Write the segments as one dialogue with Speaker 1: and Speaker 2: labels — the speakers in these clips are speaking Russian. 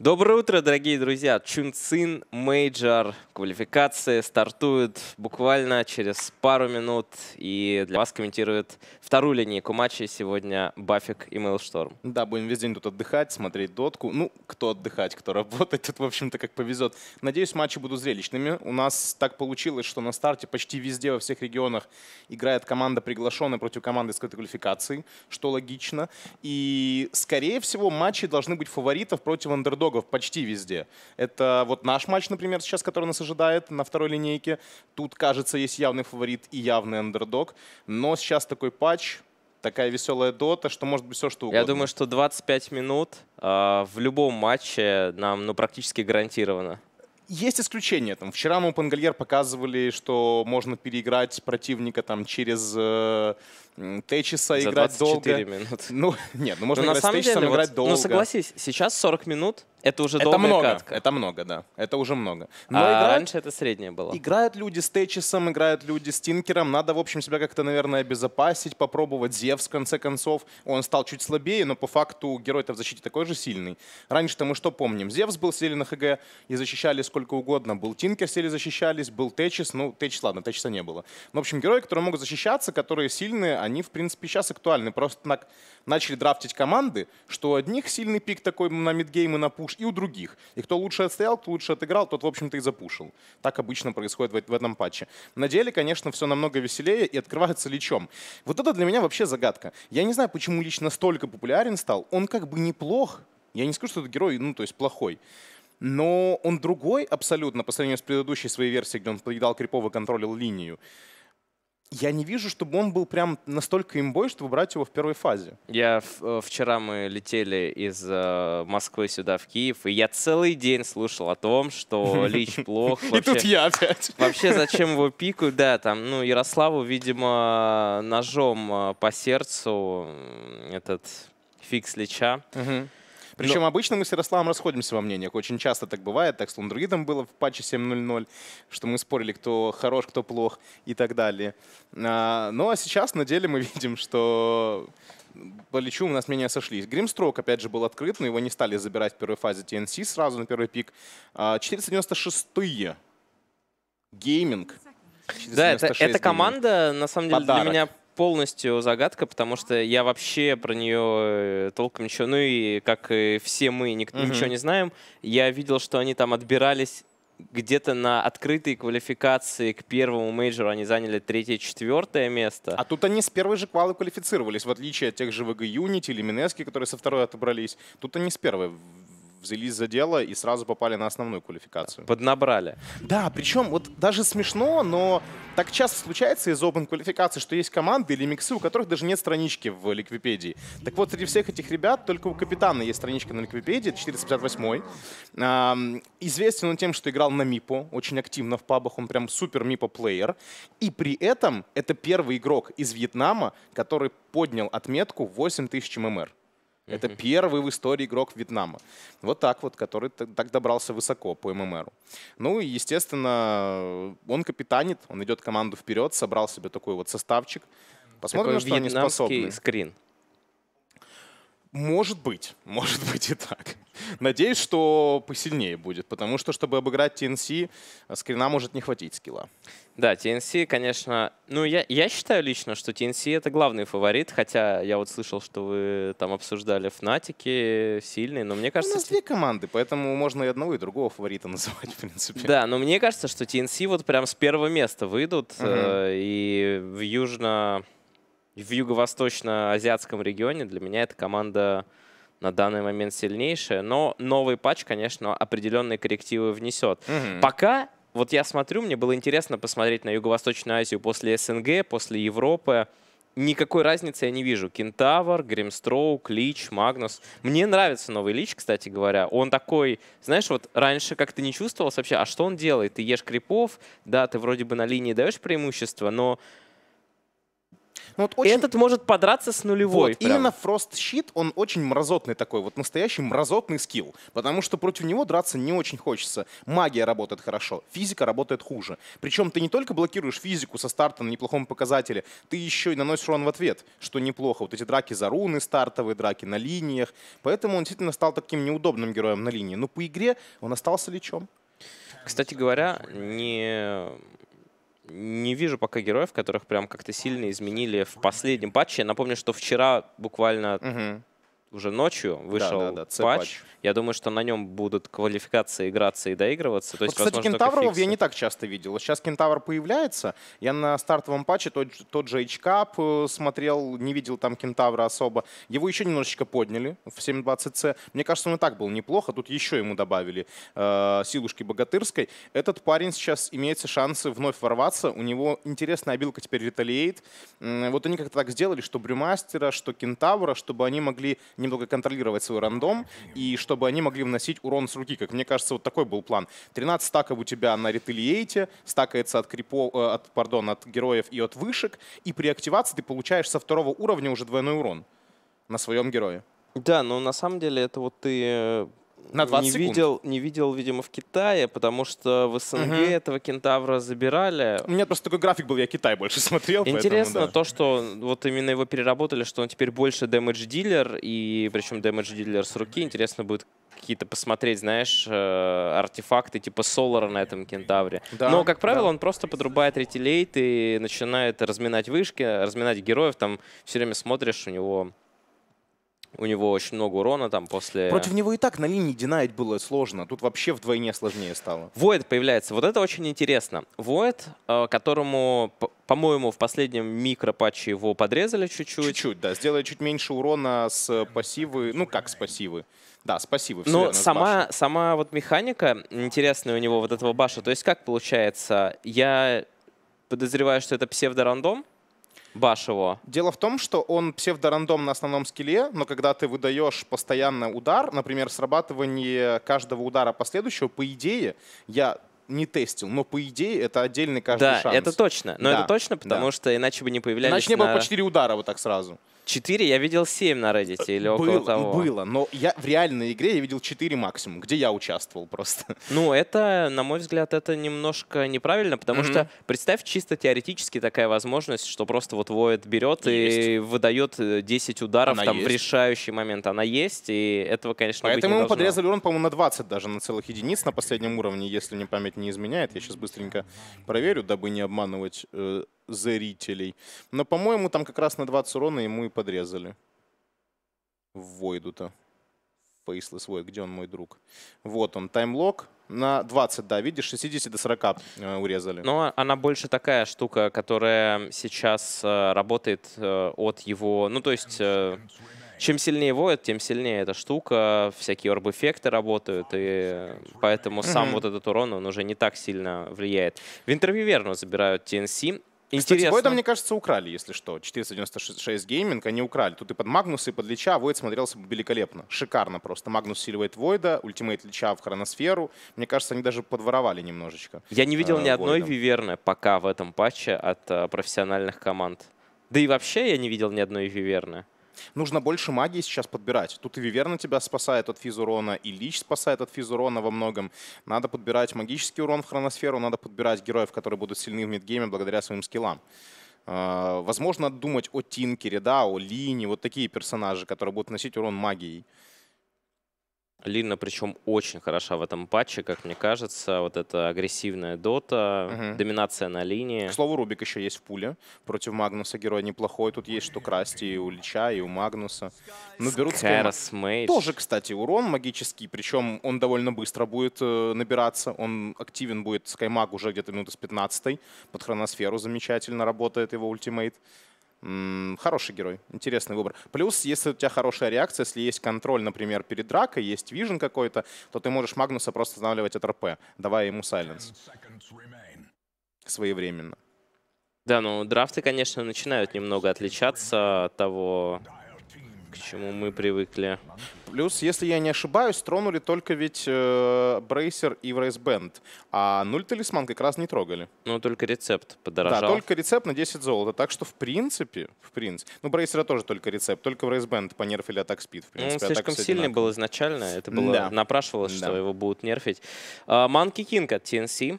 Speaker 1: Доброе утро, дорогие друзья! Chongqing Major квалификация стартует буквально через пару минут. И для вас комментирует вторую линейку матча сегодня Бафик и Maelstorm.
Speaker 2: Да, будем весь день тут отдыхать, смотреть дотку. Ну, кто отдыхать, кто работать, тут, в общем-то, как повезет. Надеюсь, матчи будут зрелищными. У нас так получилось, что на старте почти везде, во всех регионах играет команда приглашенная против команды с открытой квалификации, что логично. И, скорее всего, матчи должны быть фаворитов против андердогов почти везде. Это вот наш матч, например, сейчас, который нас ожидает на второй линейке. Тут, кажется, есть явный фаворит и явный андердог. Но сейчас такой патч, такая веселая дота, что может быть все, что угодно.
Speaker 1: Я думаю, что 25 минут э, в любом матче нам ну, практически гарантировано.
Speaker 2: Есть исключения. Там, вчера мы Пангольер показывали, что можно переиграть противника там, через э, Течиса
Speaker 1: За
Speaker 2: играть
Speaker 1: 24
Speaker 2: долго.
Speaker 1: минут.
Speaker 2: Ну, нет, ну можно
Speaker 1: Но на
Speaker 2: играть
Speaker 1: самом
Speaker 2: с Течисом,
Speaker 1: деле,
Speaker 2: играть
Speaker 1: вот,
Speaker 2: долго.
Speaker 1: ну согласись, сейчас 40 минут — это уже
Speaker 2: это
Speaker 1: долгая
Speaker 2: много,
Speaker 1: катка.
Speaker 2: это много, да. Это уже много. Но
Speaker 1: а раньше это среднее было.
Speaker 2: Играют люди с Течисом, играют люди с Тинкером. Надо, в общем, себя как-то, наверное, обезопасить, попробовать. Зевс, в конце концов, он стал чуть слабее, но по факту герой-то в защите такой же сильный. Раньше-то мы что помним? Зевс был, сели на ХГ и защищали сколько угодно. Был Тинкер, сели защищались, был Течис. Ну, Течис, ладно, Течиса не было. Но, в общем, герои, которые могут защищаться, которые сильные, они, в принципе, сейчас актуальны. Просто на- начали драфтить команды, что у одних сильный пик такой на мидгейм и на пуш, и у других. И кто лучше отстоял, кто лучше отыграл, тот, в общем-то, и запушил. Так обычно происходит в, этом патче. На деле, конечно, все намного веселее и открывается личом. Вот это для меня вообще загадка. Я не знаю, почему лич настолько популярен стал. Он как бы неплох. Я не скажу, что это герой, ну, то есть плохой. Но он другой абсолютно по сравнению с предыдущей своей версией, где он поедал крипов и контролил линию. Я не вижу, чтобы он был прям настолько имбой, чтобы брать его в первой фазе.
Speaker 1: Я э, вчера мы летели из э, Москвы сюда в Киев, и я целый день слушал о том, что Лич плох.
Speaker 2: И тут я опять.
Speaker 1: Вообще, зачем его пикают? Да, там, ну, Ярославу, видимо, ножом э, по сердцу этот фикс Лича.
Speaker 2: Причем обычно мы с Ярославом расходимся во мнениях. Очень часто так бывает. Так с Лундруидом было в патче 7.0.0, что мы спорили, кто хорош, кто плох и так далее. А, ну а сейчас на деле мы видим, что по Личу у нас мнения сошлись. Гримстрок, опять же, был открыт, но его не стали забирать в первой фазе TNC сразу на первый пик. А, 496-е. Гейминг.
Speaker 1: Да, это,
Speaker 2: 496
Speaker 1: эта команда, на самом деле,
Speaker 2: Подарок.
Speaker 1: для меня полностью загадка, потому что я вообще про нее э, толком ничего, ну и как и все мы, ник-
Speaker 2: Мгм.
Speaker 1: ничего не знаем. Я видел, что они там отбирались где-то на открытой квалификации к первому мейджору они заняли третье-четвертое место.
Speaker 2: А тут они с первой же квалы квалифицировались, в отличие от тех же VG Unity или Минески, которые со второй отобрались. Тут они с первой взялись за дело и сразу попали на основную квалификацию.
Speaker 1: Поднабрали.
Speaker 2: Да, причем вот даже смешно, но так часто случается из open квалификации, что есть команды или миксы, у которых даже нет странички в Ликвипедии. Так вот, среди всех этих ребят только у Капитана есть страничка на Ликвипедии, это 458 Ам, Известен он тем, что играл на Мипо, очень активно в пабах, он прям супер Мипо-плеер. И при этом это первый игрок из Вьетнама, который поднял отметку 8000 ММР. Это первый в истории игрок Вьетнама. Вот так вот, который так добрался высоко по ММРу. Ну и, естественно, он капитанит, он идет команду вперед, собрал себе такой вот составчик. Посмотрим,
Speaker 1: Такой
Speaker 2: на что они способны.
Speaker 1: скрин.
Speaker 2: Может быть, может быть и так. Надеюсь, что посильнее будет, потому что, чтобы обыграть TNC, скрина может не хватить скилла.
Speaker 1: Да, TNC, конечно, ну я, я считаю лично, что TNC это главный фаворит, хотя я вот слышал, что вы там обсуждали Фнатики сильные, но мне
Speaker 2: У
Speaker 1: кажется,
Speaker 2: нас две команды, поэтому можно и одного, и другого фаворита называть, в принципе.
Speaker 1: Да, но мне кажется, что TNC вот прям с первого места выйдут.
Speaker 2: Мгм.
Speaker 1: э, и в южно... В юго-восточно-азиатском регионе для меня эта команда на данный момент сильнейшая. Но новый патч, конечно, определенные коррективы внесет.
Speaker 2: Мгм.
Speaker 1: Пока, вот я смотрю, мне было интересно посмотреть на Юго-Восточную Азию после СНГ, после Европы. Никакой разницы я не вижу. Кентавр, Гримстроук, Лич, Магнус. Мне нравится новый Лич, кстати говоря. Он такой, знаешь, вот раньше как-то не чувствовался вообще, а что он делает? Ты ешь крипов, да, ты вроде бы на линии даешь преимущество, но
Speaker 2: Ну, вот очень...
Speaker 1: Этот может подраться с нулевой.
Speaker 2: Вот,
Speaker 1: прям.
Speaker 2: именно Фрост Щит, он очень мразотный такой, вот настоящий мразотный скилл. Потому что против него драться не очень хочется. Магия работает хорошо, физика работает хуже. Причем ты не только блокируешь физику со старта на неплохом показателе, ты еще и наносишь урон в ответ, что неплохо. Вот эти драки за руны стартовые, драки на линиях. Поэтому он действительно стал таким неудобным героем на линии. Но по игре он остался лечом.
Speaker 1: Кстати говоря, не не вижу пока героев, которых прям как-то сильно изменили в последнем патче. Напомню, что вчера буквально
Speaker 2: Угу.
Speaker 1: Уже ночью вышел
Speaker 2: да, да,
Speaker 1: патч.
Speaker 2: C-патч.
Speaker 1: Я думаю, что на нем будут квалификации играться и доигрываться. То
Speaker 2: Вот,
Speaker 1: есть,
Speaker 2: кстати,
Speaker 1: возможно, только
Speaker 2: кентавров я не так часто видел. Вот сейчас кентавр появляется. Я на стартовом патче тот, тот же H-Cup э, смотрел, не видел там кентавра особо. Его еще немножечко подняли в 720C. Мне кажется, он и так был неплохо. Тут еще ему добавили э, силушки богатырской. Этот парень сейчас имеется шансы вновь ворваться. У него интересная обилка теперь Retaliate. Вот они как-то так сделали, что Брюмастера, что Кентавра, чтобы они могли немного контролировать свой рандом и чтобы они могли вносить урон с руки. Как мне кажется, вот такой был план. 13 стаков у тебя на ретелиейте, стакается от, крипо, э, от, пардон, от героев и от вышек, и при активации ты получаешь со второго уровня уже двойной урон на своем герое.
Speaker 1: Да, но на самом деле это вот ты э,
Speaker 2: На 20
Speaker 1: не
Speaker 2: секунд.
Speaker 1: видел, не видел, видимо, в Китае, потому что в СНГ
Speaker 2: Мгм.
Speaker 1: этого кентавра забирали.
Speaker 2: У меня просто такой график был, я Китай больше смотрел. поэтому
Speaker 1: Интересно
Speaker 2: да.
Speaker 1: то, что вот именно его переработали, что он теперь больше дэмэдж дилер, и причем дэмэдж дилер с руки. Интересно будет какие-то посмотреть, знаешь, э, артефакты типа Солара на этом кентавре.
Speaker 2: Да,
Speaker 1: Но, как правило,
Speaker 2: да.
Speaker 1: он просто подрубает ретилейт и начинает разминать вышки, разминать героев. Там все время смотришь, у него у него очень много урона там после...
Speaker 2: Против него и так на линии динайт было сложно. Тут вообще вдвойне сложнее стало.
Speaker 1: Void появляется. Вот это очень интересно. Void, э, которому, по-моему, в последнем микропатче его подрезали чуть-чуть.
Speaker 2: Чуть-чуть, да. Сделает чуть меньше урона с пассивы. Ну, как с пассивы? Да, с пассивы. всё
Speaker 1: Но сама, сама вот механика интересная у него, вот этого баша. То есть как получается? Я подозреваю, что это псевдорандом, баш его.
Speaker 2: Дело в том, что он псевдорандом на основном скилле, но когда ты выдаешь постоянно удар, например, срабатывание каждого удара последующего, по идее, я не тестил, но по идее это отдельный каждый
Speaker 1: Да,
Speaker 2: шанс.
Speaker 1: это точно. Но
Speaker 2: Да,
Speaker 1: это точно, потому
Speaker 2: да.
Speaker 1: что иначе бы не появлялись
Speaker 2: Иначе не было
Speaker 1: на
Speaker 2: по 4 удара вот так сразу.
Speaker 1: 4, я видел 7 на Reddit или около
Speaker 2: было,
Speaker 1: того.
Speaker 2: было, но я в реальной игре я видел 4 максимум, где я участвовал просто.
Speaker 1: Ну, это, на мой взгляд, это немножко неправильно, потому
Speaker 2: Мгм.
Speaker 1: что представь чисто теоретически такая возможность, что просто вот Void берет и выдает э, 10 ударов
Speaker 2: Она
Speaker 1: там в
Speaker 2: есть.
Speaker 1: решающий момент. Она есть, и этого, конечно,
Speaker 2: Поэтому ему подрезали урон, по-моему, на 20 даже на целых единиц на последнем уровне, если мне память не изменяет. Я сейчас быстренько проверю, дабы не обманывать э, зрителей. Но, по-моему, там как раз на 20 урона ему и подрезали. В Войду-то. Faceless Void, где он, мой друг? Вот он, Time Lock. На 20, да, видишь, 60 до 40 э, урезали.
Speaker 1: Но она больше такая штука, которая сейчас э, работает э, от его... Ну, то есть, э, чем сильнее Void, тем сильнее эта штука, всякие орб-эффекты работают, и поэтому сам
Speaker 2: Мгм.
Speaker 1: вот этот урон, он уже не так сильно влияет. В интервью верно забирают TNC.
Speaker 2: Кстати,
Speaker 1: Интересно.
Speaker 2: Войда, мне кажется, украли, если что. 496 Gaming они украли. Тут и под Магнуса, и под Лича Войд смотрелся бы великолепно. Шикарно просто. Магнус усиливает Войда, ultimate Лича в хроносферу. Мне кажется, они даже подворовали немножечко.
Speaker 1: Я не видел
Speaker 2: э,
Speaker 1: ни одной виверны пока в этом патче от э, профессиональных команд. Да и вообще я не видел ни одной виверны.
Speaker 2: Нужно больше магии сейчас подбирать. Тут и Виверна тебя спасает от физурона, и Лич спасает от физурона во многом. Надо подбирать магический урон в хроносферу, надо подбирать героев, которые будут сильны в мидгейме благодаря своим скиллам. Э, Возможно, думать о Тинкере, да, о Лине, вот такие персонажи, которые будут носить урон магией.
Speaker 1: Лина, причем очень хороша в этом патче, как мне кажется. Вот эта агрессивная дота,
Speaker 2: Мгм.
Speaker 1: доминация на линии.
Speaker 2: К слову, Рубик еще есть в пуле. Против Магнуса герой неплохой. Тут есть что красть и у Лича, и у Магнуса. Ну, берут
Speaker 1: Мейдж.
Speaker 2: Тоже, кстати, урон магический, причем он довольно быстро будет э, набираться. Он активен будет Скаймаг уже где-то минуты с 15 Под хроносферу замечательно работает его ультимейт. Хороший герой, интересный выбор. Плюс, если у тебя хорошая реакция, если есть контроль, например, перед дракой, есть вижен какой-то, то ты можешь Магнуса просто останавливать от РП, давая ему сайленс своевременно.
Speaker 1: Да, ну драфты, конечно, начинают немного отличаться от того, к чему мы привыкли.
Speaker 2: Плюс, если я не ошибаюсь, тронули только ведь э, Брейсер и Врейс Бенд, а нуль талисман как раз не трогали.
Speaker 1: Ну, только рецепт подорожал.
Speaker 2: Да, только рецепт на 10 золота. Так что, в принципе, в принципе, ну, Брейсера тоже только рецепт, только Врейс Бенд понерфили атак спид. В
Speaker 1: Ну,
Speaker 2: принципе,
Speaker 1: он слишком сильный был изначально. Это было
Speaker 2: Да.
Speaker 1: напрашивалось, что
Speaker 2: Да.
Speaker 1: его будут нерфить. Monkey King от TNC.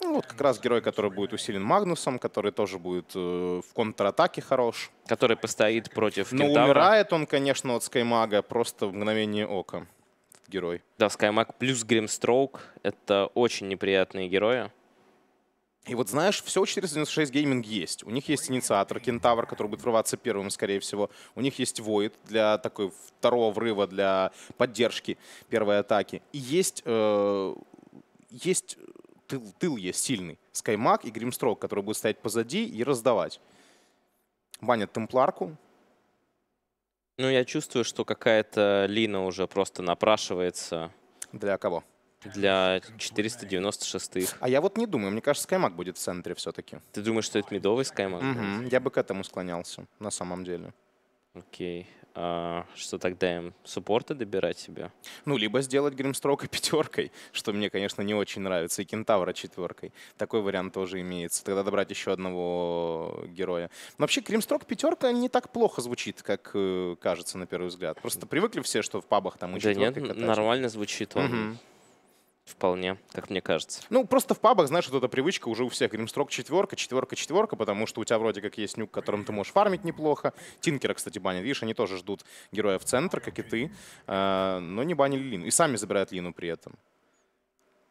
Speaker 2: Ну, вот как раз герой, который будет усилен Магнусом, который тоже будет э, в контратаке хорош.
Speaker 1: который постоит против
Speaker 2: Но
Speaker 1: Кентавра.
Speaker 2: умирает он, конечно, от Скаймага просто в мгновение ока. Герой.
Speaker 1: Да, Скаймаг плюс Гримстроук. Это очень неприятные герои.
Speaker 2: И вот знаешь, все у 496 Gaming есть. У них есть инициатор, кентавр, который будет врываться первым, скорее всего. У них есть Void для такой второго врыва, для поддержки первой атаки. И есть, э, есть тыл, тыл есть сильный. Скаймаг и Гримстрок, которые будут стоять позади и раздавать. Банят темпларку.
Speaker 1: Ну, я чувствую, что какая-то Лина уже просто напрашивается
Speaker 2: Для кого?
Speaker 1: для 496-х.
Speaker 2: А я вот не думаю. Мне кажется, Скаймаг будет в центре все-таки.
Speaker 1: Ты думаешь, что это медовый Скаймак?
Speaker 2: Я бы к этому склонялся, на самом деле.
Speaker 1: Окей. А, что тогда им суппорта добирать себе?
Speaker 2: Ну, либо сделать Гримстрока пятеркой, что мне, конечно, не очень нравится, и Кентавра четверкой. Такой вариант тоже имеется. Тогда добрать еще одного героя. Но вообще, Гримстрок пятерка не так плохо звучит, как э, кажется на первый взгляд. Просто привыкли все, что в пабах там и
Speaker 1: Да нет,
Speaker 2: катаются.
Speaker 1: нормально звучит он.
Speaker 2: Мгм.
Speaker 1: Вполне, как мне кажется.
Speaker 2: Ну, просто в пабах, знаешь, вот эта привычка уже у всех. Гримстрок четверка, четверка, четверка, потому что у тебя вроде как есть нюк, которым ты можешь фармить неплохо. Тинкера, кстати, банят. Видишь, они тоже ждут героя в центр, как и ты, э, но не банили Лину. И сами забирают Лину при этом.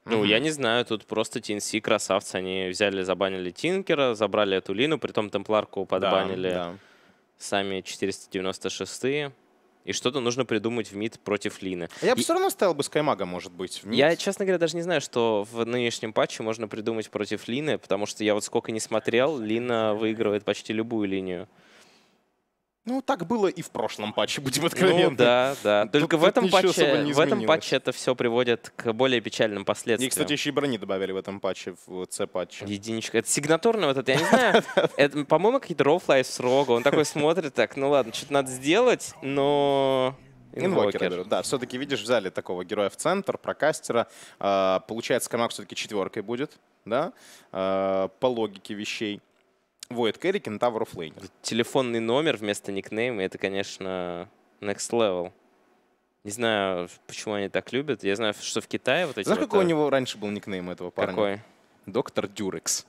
Speaker 1: Ну,
Speaker 2: Мгм.
Speaker 1: я не знаю, тут просто TNC красавцы. Они взяли, забанили Тинкера, забрали эту Лину, притом Темпларку подбанили
Speaker 2: Да, да.
Speaker 1: сами 496-е. И что-то нужно придумать в мид против Лины.
Speaker 2: А Я бы
Speaker 1: И-
Speaker 2: все равно ставил бы Скаймага, может быть. в мид.
Speaker 1: Я, честно говоря, даже не знаю, что в нынешнем патче можно придумать против Лины, потому что я вот сколько не смотрел, Лина выигрывает почти любую линию.
Speaker 2: Ну, так было и в прошлом патче, будем
Speaker 1: Ну
Speaker 2: откровенны.
Speaker 1: да, да.
Speaker 2: Тут-
Speaker 1: Только в
Speaker 2: тут
Speaker 1: этом
Speaker 2: ничего особо
Speaker 1: патче, в этом патче это все приводит к более печальным последствиям.
Speaker 2: И, кстати, еще и брони добавили в этом патче, в C-патче.
Speaker 1: Единичка. Это сигнатурный вот это, я не знаю. Это, по-моему, какие-то рофлайф с рога. Он такой смотрит, так, ну ладно, что-то надо сделать, но...
Speaker 2: Инвокера
Speaker 1: Инвокер.
Speaker 2: берут. Да, все-таки, видишь, взяли такого героя в центр, прокастера. А, Получается, Скаймаг все-таки четверкой будет, да, А, по логике вещей. Void Carry, Кентавр оффлейнер.
Speaker 1: Телефонный номер вместо никнейма, это, конечно, next level. Не знаю, почему они так любят. Я знаю, что в Китае вот эти
Speaker 2: Знаешь,
Speaker 1: вот,
Speaker 2: какой у
Speaker 1: э,
Speaker 2: него раньше был никнейм этого парня?
Speaker 1: Какой?
Speaker 2: Доктор Дюрекс.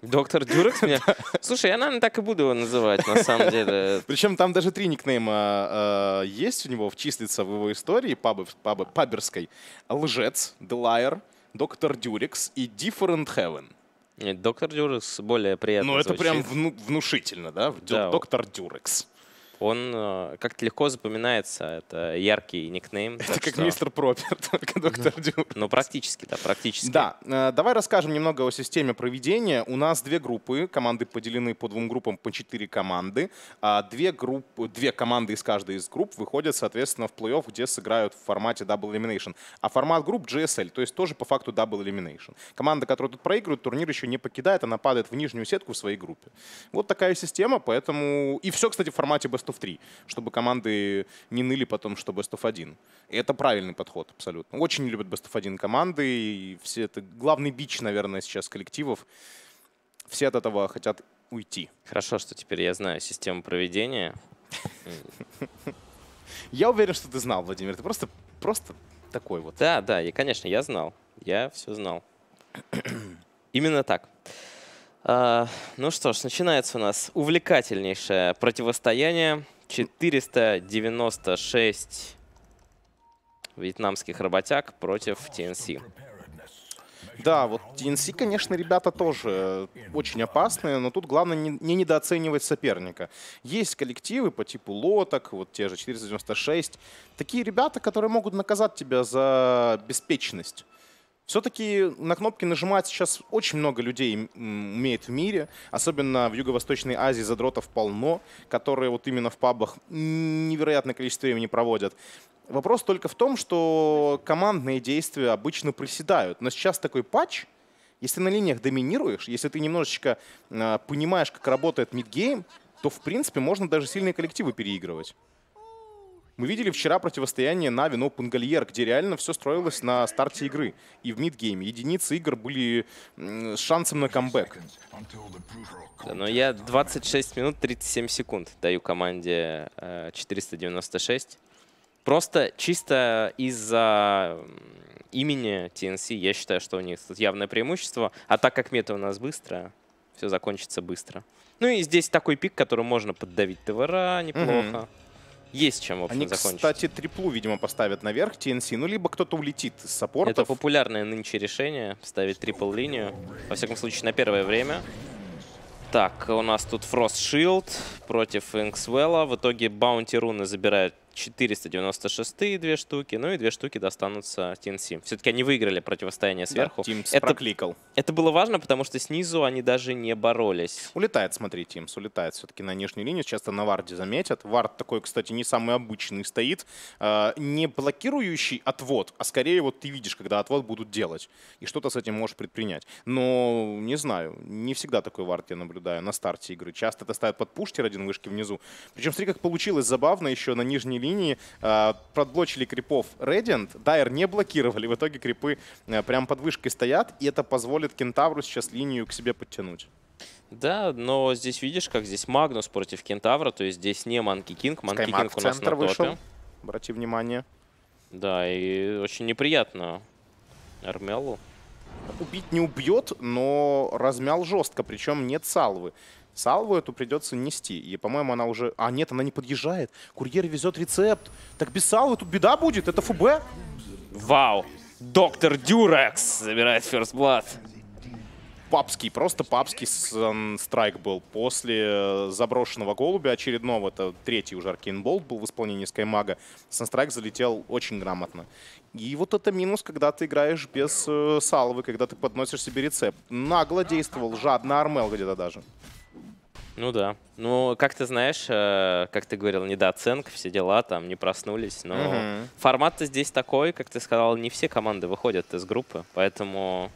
Speaker 1: Доктор Дюрекс меня... Слушай, я, наверное, так и буду его называть, на самом деле.
Speaker 2: Причем там даже три никнейма э, есть у него, числится в его истории пабы, пабы, паберской. Лжец, The Liar, Доктор Дюрекс и Different Heaven.
Speaker 1: Доктор Дюрекс более приятно
Speaker 2: Ну, это
Speaker 1: звучит.
Speaker 2: прям вну- внушительно, да?
Speaker 1: Да.
Speaker 2: Доктор Дюрекс.
Speaker 1: Он э, как-то легко запоминается. Это яркий никнейм.
Speaker 2: Это как
Speaker 1: что-
Speaker 2: мистер Пропер, только доктор Дюрекс.
Speaker 1: Ну, практически, да, практически.
Speaker 2: Да, э, давай расскажем немного о системе проведения. У нас две группы, команды поделены по двум группам по четыре команды. А Две, группы, две команды из каждой из групп выходят, соответственно, в плей-офф, где сыграют в формате Double Elimination. А формат групп GSL, то есть тоже по факту Double Elimination. Команда, которая тут проигрывает, турнир еще не покидает, она падает в нижнюю сетку в своей группе. Вот такая система, поэтому... И все, кстати, в формате Best of 3, чтобы команды не ныли потом, что Best of 1. И это правильный подход абсолютно. Очень любят Best of 1 команды, и все это главный бич, наверное, сейчас коллективов. Все от этого хотят уйти.
Speaker 1: Хорошо, что теперь я знаю систему проведения.
Speaker 2: Я уверен, что ты знал, Владимир. Ты просто, просто такой вот.
Speaker 1: Да, да, и, конечно, я знал. Я все знал. Именно так. А, ну что ж, начинается у нас увлекательнейшее противостояние. 496 вьетнамских работяг против TNC.
Speaker 2: Да, вот TNC, конечно, ребята тоже очень опасные, но тут главное не недооценивать соперника. Есть коллективы по типу лоток, вот те же 496. Такие ребята, которые могут наказать тебя за беспечность. Все-таки на кнопки нажимать сейчас очень много людей умеет в мире, особенно в Юго-Восточной Азии задротов полно, которые вот именно в пабах невероятное количество времени проводят. Вопрос только в том, что командные действия обычно приседают. Но сейчас такой патч, если на линиях доминируешь, если ты немножечко э, понимаешь, как работает мидгейм, то в принципе можно даже сильные коллективы переигрывать. Мы видели вчера противостояние Нави на Open где реально все строилось на старте игры. И в мидгейме. Единицы игр были с шансом на камбэк.
Speaker 1: Да, но я 26 минут 37 секунд даю команде 496. Э, Просто чисто из-за имени TNC я считаю, что у них тут явное преимущество. А так как мета у нас быстрая, все закончится быстро. Ну и здесь такой пик, который можно поддавить ТВР неплохо. Угу. Есть чем, в общем,
Speaker 2: Они,
Speaker 1: закончить.
Speaker 2: кстати, триплу, видимо, поставят наверх TNC, ну, либо кто-то улетит с саппортов.
Speaker 1: Это популярное нынче решение, ставить трипл-линию. Во всяком случае, на первое время. Так, у нас тут Frost Shield против Инксвелла. В итоге Баунти Руны забирают 496 две штуки, ну и две штуки достанутся TNC. Все-таки они выиграли противостояние сверху.
Speaker 2: Да, Тимс это, прокликал.
Speaker 1: Это было важно, потому что снизу они даже не боролись.
Speaker 2: Улетает, смотри, Тимс, улетает все-таки на нижнюю линию. Часто на варде заметят. Вард такой, кстати, не самый обычный стоит. Э, не блокирующий отвод, а скорее вот ты видишь, когда отвод будут делать. И что-то с этим можешь предпринять. Но, не знаю, не всегда такой вард я наблюдаю на старте игры. Часто это ставят под пуштер один вышки внизу. Причем, смотри, как получилось забавно еще на нижней линии э, подблочили крипов Radiant, Дайер не блокировали, в итоге крипы э, прям под вышкой стоят, и это позволит Кентавру сейчас линию к себе подтянуть.
Speaker 1: Да, но здесь видишь, как здесь Магнус против Кентавра, то есть здесь не Манки Кинг, Манки Кинг у нас на вышел.
Speaker 2: Обрати внимание.
Speaker 1: Да, и очень неприятно Армелу.
Speaker 2: Убить не убьет, но размял жестко, причем нет салвы. Салву эту придется нести. И, по-моему, она уже... А, нет, она не подъезжает. Курьер везет рецепт. Так без салвы тут беда будет. Это ФБ.
Speaker 1: Вау. Доктор Дюрекс забирает First Blood.
Speaker 2: Папский, просто папский страйк был. После э, заброшенного голубя очередного, это третий уже Аркейнболт был в исполнении Скаймага, Санстрайк залетел очень грамотно. И вот это минус, когда ты играешь без э, салвы, когда ты подносишь себе рецепт. Нагло действовал, жадно Армел где-то даже.
Speaker 1: Ну да. Ну, как ты знаешь, э, как ты говорил, недооценка, все дела там не проснулись. Но угу. формат-то здесь такой, как ты сказал, не все команды выходят из группы, поэтому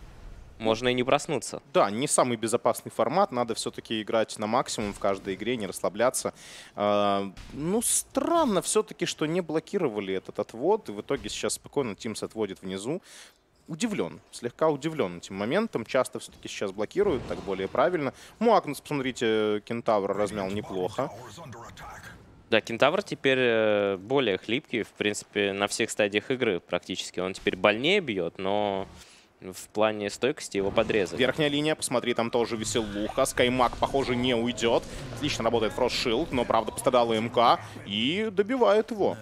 Speaker 1: можно и не проснуться.
Speaker 2: Да, не самый безопасный формат. Надо все-таки играть на максимум в каждой игре, не расслабляться. Э, ну, странно все-таки, что не блокировали этот отвод. И в итоге сейчас спокойно Тимс отводит внизу удивлен, слегка удивлен этим моментом. Часто все-таки сейчас блокируют, так более правильно. Магнус, посмотрите, Кентавр размял неплохо.
Speaker 1: Да, Кентавр теперь э, более хлипкий, в принципе, на всех стадиях игры практически. Он теперь больнее бьет, но в плане стойкости его подрезали.
Speaker 2: Верхняя линия, посмотри, там тоже веселуха. Скаймак, похоже, не уйдет. Отлично работает Фростшилд, но, правда, пострадал МК и добивает его.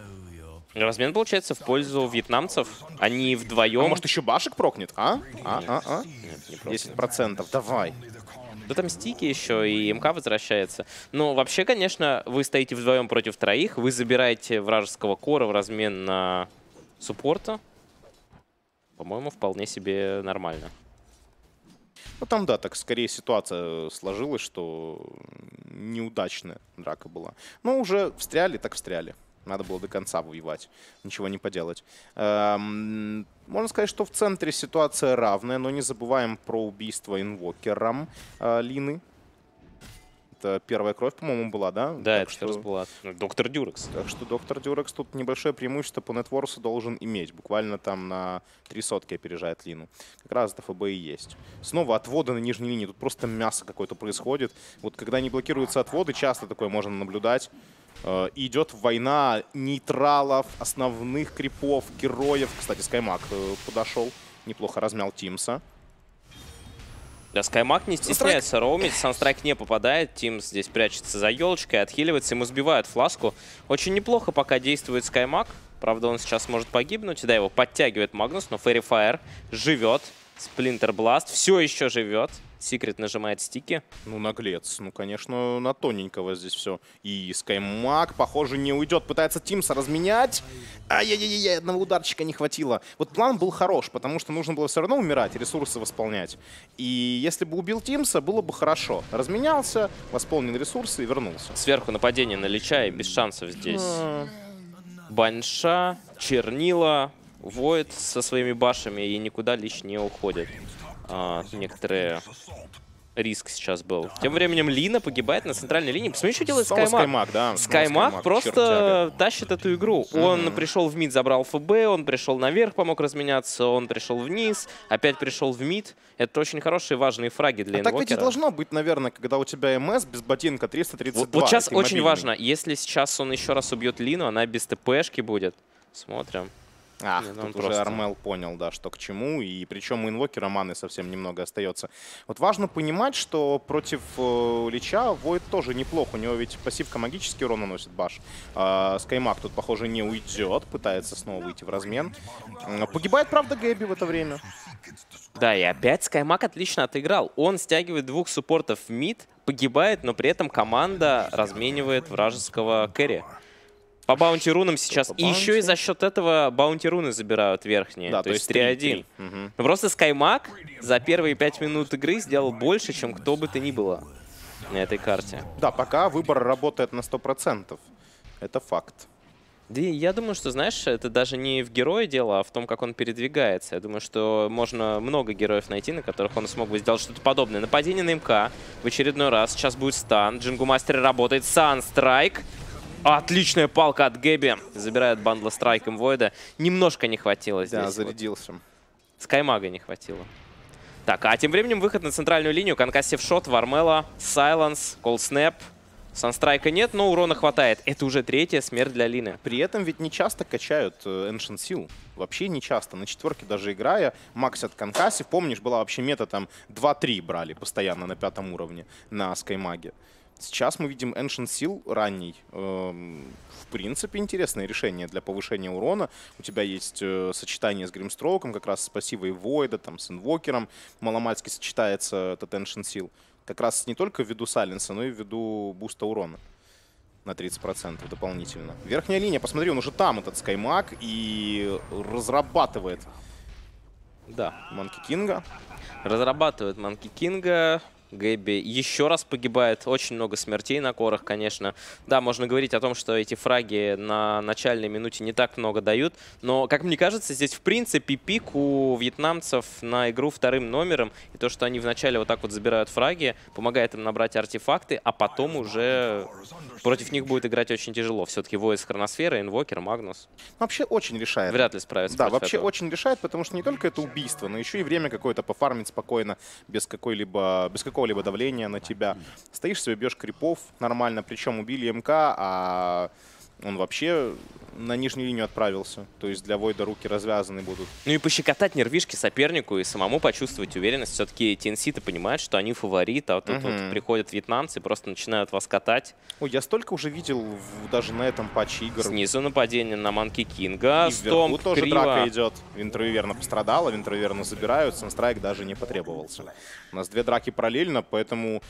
Speaker 1: Размен получается в пользу вьетнамцев. Они вдвоем... А
Speaker 2: может еще башек прокнет, а? А, а, а? Нет, не 10%, давай.
Speaker 1: Да там стики еще, и МК возвращается. Но вообще, конечно, вы стоите вдвоем против троих, вы забираете вражеского кора в размен на суппорта. По-моему, вполне себе нормально.
Speaker 2: Ну там, да, так скорее ситуация сложилась, что неудачная драка была. Но уже встряли, так встряли. Надо было до конца воевать. Ничего не поделать. Эм, можно сказать, что в центре ситуация равная, но не забываем про убийство инвокером э, Лины. Это первая кровь, по-моему, была, да?
Speaker 1: Да, так это что... была. Ну, доктор Дюрекс.
Speaker 2: Так что доктор Дюрекс тут небольшое преимущество по нетворсу должен иметь. Буквально там на три сотки опережает Лину. Как раз это ФБ и есть. Снова отводы на нижней линии. Тут просто мясо какое-то происходит. Вот когда не блокируются отводы, часто такое можно наблюдать. Э, идет война нейтралов, основных крипов, героев. Кстати, Скаймак э, подошел, неплохо размял Тимса.
Speaker 1: Да, Скаймак не стесняется роумить, Санстрайк не попадает, Тим здесь прячется за елочкой, отхиливается, ему сбивают фласку. Очень неплохо пока действует Скаймак, правда он сейчас может погибнуть, да, его подтягивает Магнус, но Фаер живет, Сплинтер Бласт все еще живет. Секрет нажимает стики.
Speaker 2: Ну, наглец. Ну, конечно, на тоненького здесь все. И Скаймак, похоже, не уйдет. Пытается Тимса разменять. Ай-яй-яй, одного ударчика не хватило. Вот план был хорош, потому что нужно было все равно умирать, ресурсы восполнять. И если бы убил Тимса, было бы хорошо. Разменялся, восполнил ресурсы и вернулся.
Speaker 1: Сверху нападение на Лича и без шансов здесь. Банша, Чернила, Воид со своими башами и никуда лишь не уходят. А, некоторые риск сейчас был. Тем временем Лина погибает на центральной линии. Посмотри, что делает Скаймак.
Speaker 2: Skymag, да.
Speaker 1: Скаймак просто
Speaker 2: чертяга.
Speaker 1: тащит эту игру. Он пришел в мид, забрал ФБ, он пришел наверх, помог разменяться, он пришел вниз, опять пришел в мид. Это очень хорошие важные фраги для
Speaker 2: А так ведь и должно быть, наверное, когда у тебя МС без ботинка 332.
Speaker 1: Вот, вот сейчас очень
Speaker 2: мобильный.
Speaker 1: важно, если сейчас он еще раз убьет Лину, она без ТПшки будет. Смотрим.
Speaker 2: Ах,
Speaker 1: Не, ну
Speaker 2: тут
Speaker 1: он
Speaker 2: уже
Speaker 1: просто-
Speaker 2: Армел понял, да, что к чему, и причем у инвокера маны совсем немного остается. Вот важно понимать, что против э, Лича Войд тоже неплохо, у него ведь пассивка магический урон наносит баш. А, Скаймак тут, похоже, не уйдет, пытается снова выйти в размен. Погибает, правда, Гэби в это время.
Speaker 1: Да, и опять Скаймак отлично отыграл. Он стягивает двух суппортов в мид, погибает, но при этом команда разменивает вражеского кэрри. По баунти рунам сейчас.
Speaker 2: по
Speaker 1: И еще и за счет этого баунти руны забирают верхние.
Speaker 2: Да,
Speaker 1: то, есть 3-1.
Speaker 2: 3-3. Мгм.
Speaker 1: Ну, Просто Скаймак за первые 5 минут игры сделал больше, чем кто бы то ни было на этой карте.
Speaker 2: Да, пока выбор работает на 100%. Это факт.
Speaker 1: Да я думаю, что, знаешь, это даже не в герое дело, а в том, как он передвигается. Я думаю, что можно много героев найти, на которых он смог бы сделать что-то подобное. Нападение на МК в очередной раз. Сейчас будет стан. Jingu Mastery работает. Sun Strike. Отличная палка от Гэби. Забирает Boundless Strike ом Войда. Немножко не хватило здесь.
Speaker 2: Да,
Speaker 1: вот.
Speaker 2: зарядился.
Speaker 1: Скаймага не хватило. Так, а тем временем выход на центральную линию. Concussive Shot в Армела, silence, Cold Snap. Sun Strike а нет, но урона хватает. Это уже третья смерть для Лины.
Speaker 2: При этом ведь не часто качают э, Ancient Seal. Вообще не часто. На четверке даже играя, максят Concussive. Помнишь, была вообще мета там 2-3 брали постоянно на пятом уровне на Скаймаге. Сейчас мы видим Ancient Seal ранний. Эм, в принципе, интересное решение для повышения урона. У тебя есть э, сочетание с Гримстроуком, как раз с пассивой Войда, там, с Инвокером. Маломальски сочетается этот Ancient Seal. Как раз не только ввиду Сайленса, но и ввиду буста урона на 30% дополнительно. Верхняя линия, посмотри, он уже там, этот Скаймак, и разрабатывает
Speaker 1: Да.
Speaker 2: Манки Кинга.
Speaker 1: Разрабатывают Манки Кинга. Гэби еще раз погибает. Очень много смертей на корах, конечно. Да, можно говорить о том, что эти фраги на начальной минуте не так много дают. Но, как мне кажется, здесь в принципе пик у вьетнамцев на игру вторым номером. И то, что они вначале вот так вот забирают фраги, помогает им набрать артефакты, а потом уже против них будет играть очень тяжело. Все-таки Воис Хроносфера, Инвокер, Магнус.
Speaker 2: Вообще очень решает.
Speaker 1: Вряд ли справятся
Speaker 2: Да, вообще
Speaker 1: этого.
Speaker 2: очень решает, потому что не только это убийство, но еще и время какое-то пофармить спокойно, без какой-либо, без какого-либо давления на тебя. Стоишь себе, бьешь крипов нормально, причем убили МК, а он вообще на нижнюю линию отправился. То есть для Войда руки развязаны будут.
Speaker 1: Ну и пощекотать нервишки сопернику и самому почувствовать уверенность. Все-таки TNC-то понимает, что они фаворит, а вот тут вот
Speaker 2: Мгм.
Speaker 1: приходят вьетнамцы и просто начинают вас катать.
Speaker 2: Ой, я столько уже видел в- даже на этом патче игр.
Speaker 1: Снизу нападение на Манки Кинга.
Speaker 2: И вверху
Speaker 1: Стомп
Speaker 2: тоже
Speaker 1: криво.
Speaker 2: драка идет. Винтроверна пострадала, Винтроверну забирают, Sun Strike даже не потребовался. У нас две драки параллельно, поэтому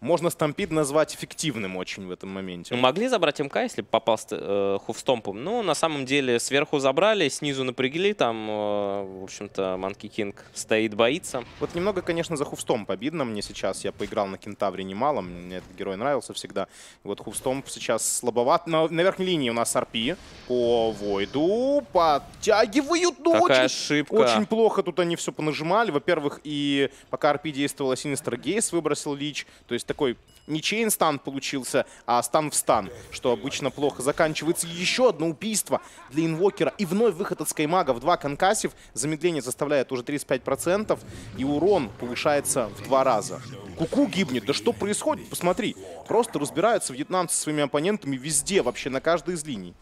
Speaker 2: можно Stampede назвать эффективным очень в этом моменте.
Speaker 1: Могли забрать МК, если бы попал ст- э, Hoof Stomp ом. Ну, на самом деле, сверху забрали, снизу напрягли. Там, э, в общем-то, Monkey King стоит, боится.
Speaker 2: Вот немного, конечно, за Hoof Stomp обидно мне сейчас. Я поиграл на Кентавре немало, мне этот герой нравился всегда. И вот Hoof Stomp сейчас слабоват. На, на верхней линии у нас RP по Войду. Подтягивают, но
Speaker 1: Какая
Speaker 2: очень,
Speaker 1: ошибка.
Speaker 2: очень плохо тут они все понажимали. Во-первых, и пока RP действовала, Синистер Гейс выбросил Лич. То есть такой не чейн стан получился, а стан в стан, что обычно плохо заканчивается. Еще одно убийство для инвокера. И вновь выход от Скаймага в два конкассив. Замедление составляет уже 35%, и урон повышается в два раза. Куку гибнет. Да что происходит? Посмотри. Просто разбираются вьетнамцы со своими оппонентами везде, вообще на каждой из линий.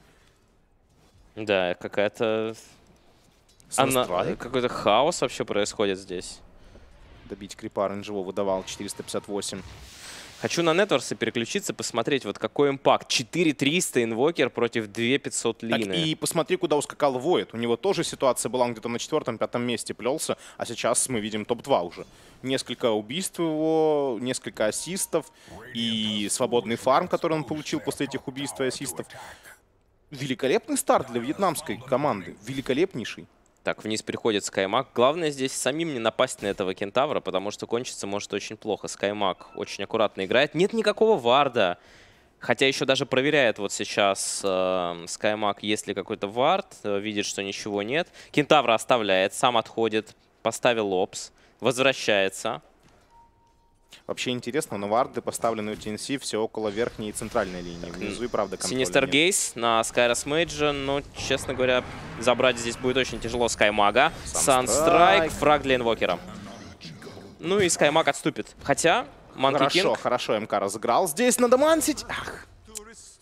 Speaker 1: Да, какая-то... Она... Какой-то хаос вообще происходит здесь.
Speaker 2: Добить крипа оранжевого выдавал 458.
Speaker 1: Хочу на Нетворсы переключиться, посмотреть, вот какой импакт. 4300 инвокер против 2500
Speaker 2: Так,
Speaker 1: Лины.
Speaker 2: и посмотри, куда ускакал Воид. У него тоже ситуация была, он где-то на четвертом-пятом месте плелся, а сейчас мы видим топ-2 уже. Несколько убийств его, несколько ассистов и свободный фарм, который он получил после этих убийств и ассистов. Великолепный старт для вьетнамской команды. Великолепнейший.
Speaker 1: Так, вниз приходит Скаймак. Главное здесь самим не напасть на этого кентавра, потому что кончиться может очень плохо. Скаймак очень аккуратно играет. Нет никакого варда. Хотя еще даже проверяет вот сейчас э, есть ли какой-то вард. э, видит, что ничего нет. Кентавра оставляет, сам отходит. Поставил опс. Возвращается.
Speaker 2: Вообще интересно, но варды поставлены у TNC все около верхней и центральной линии. Внизу и правда контроля
Speaker 1: Синистер
Speaker 2: нет.
Speaker 1: Гейс на Скайрос Мейджа, но, честно говоря, забрать здесь будет очень тяжело Скаймага.
Speaker 2: Санстрайк.
Speaker 1: Фраг для инвокера. Ну и Скаймаг отступит. Хотя, Манки
Speaker 2: Хорошо,
Speaker 1: Кинг
Speaker 2: хорошо МК разыграл. Здесь надо мансить. Ах,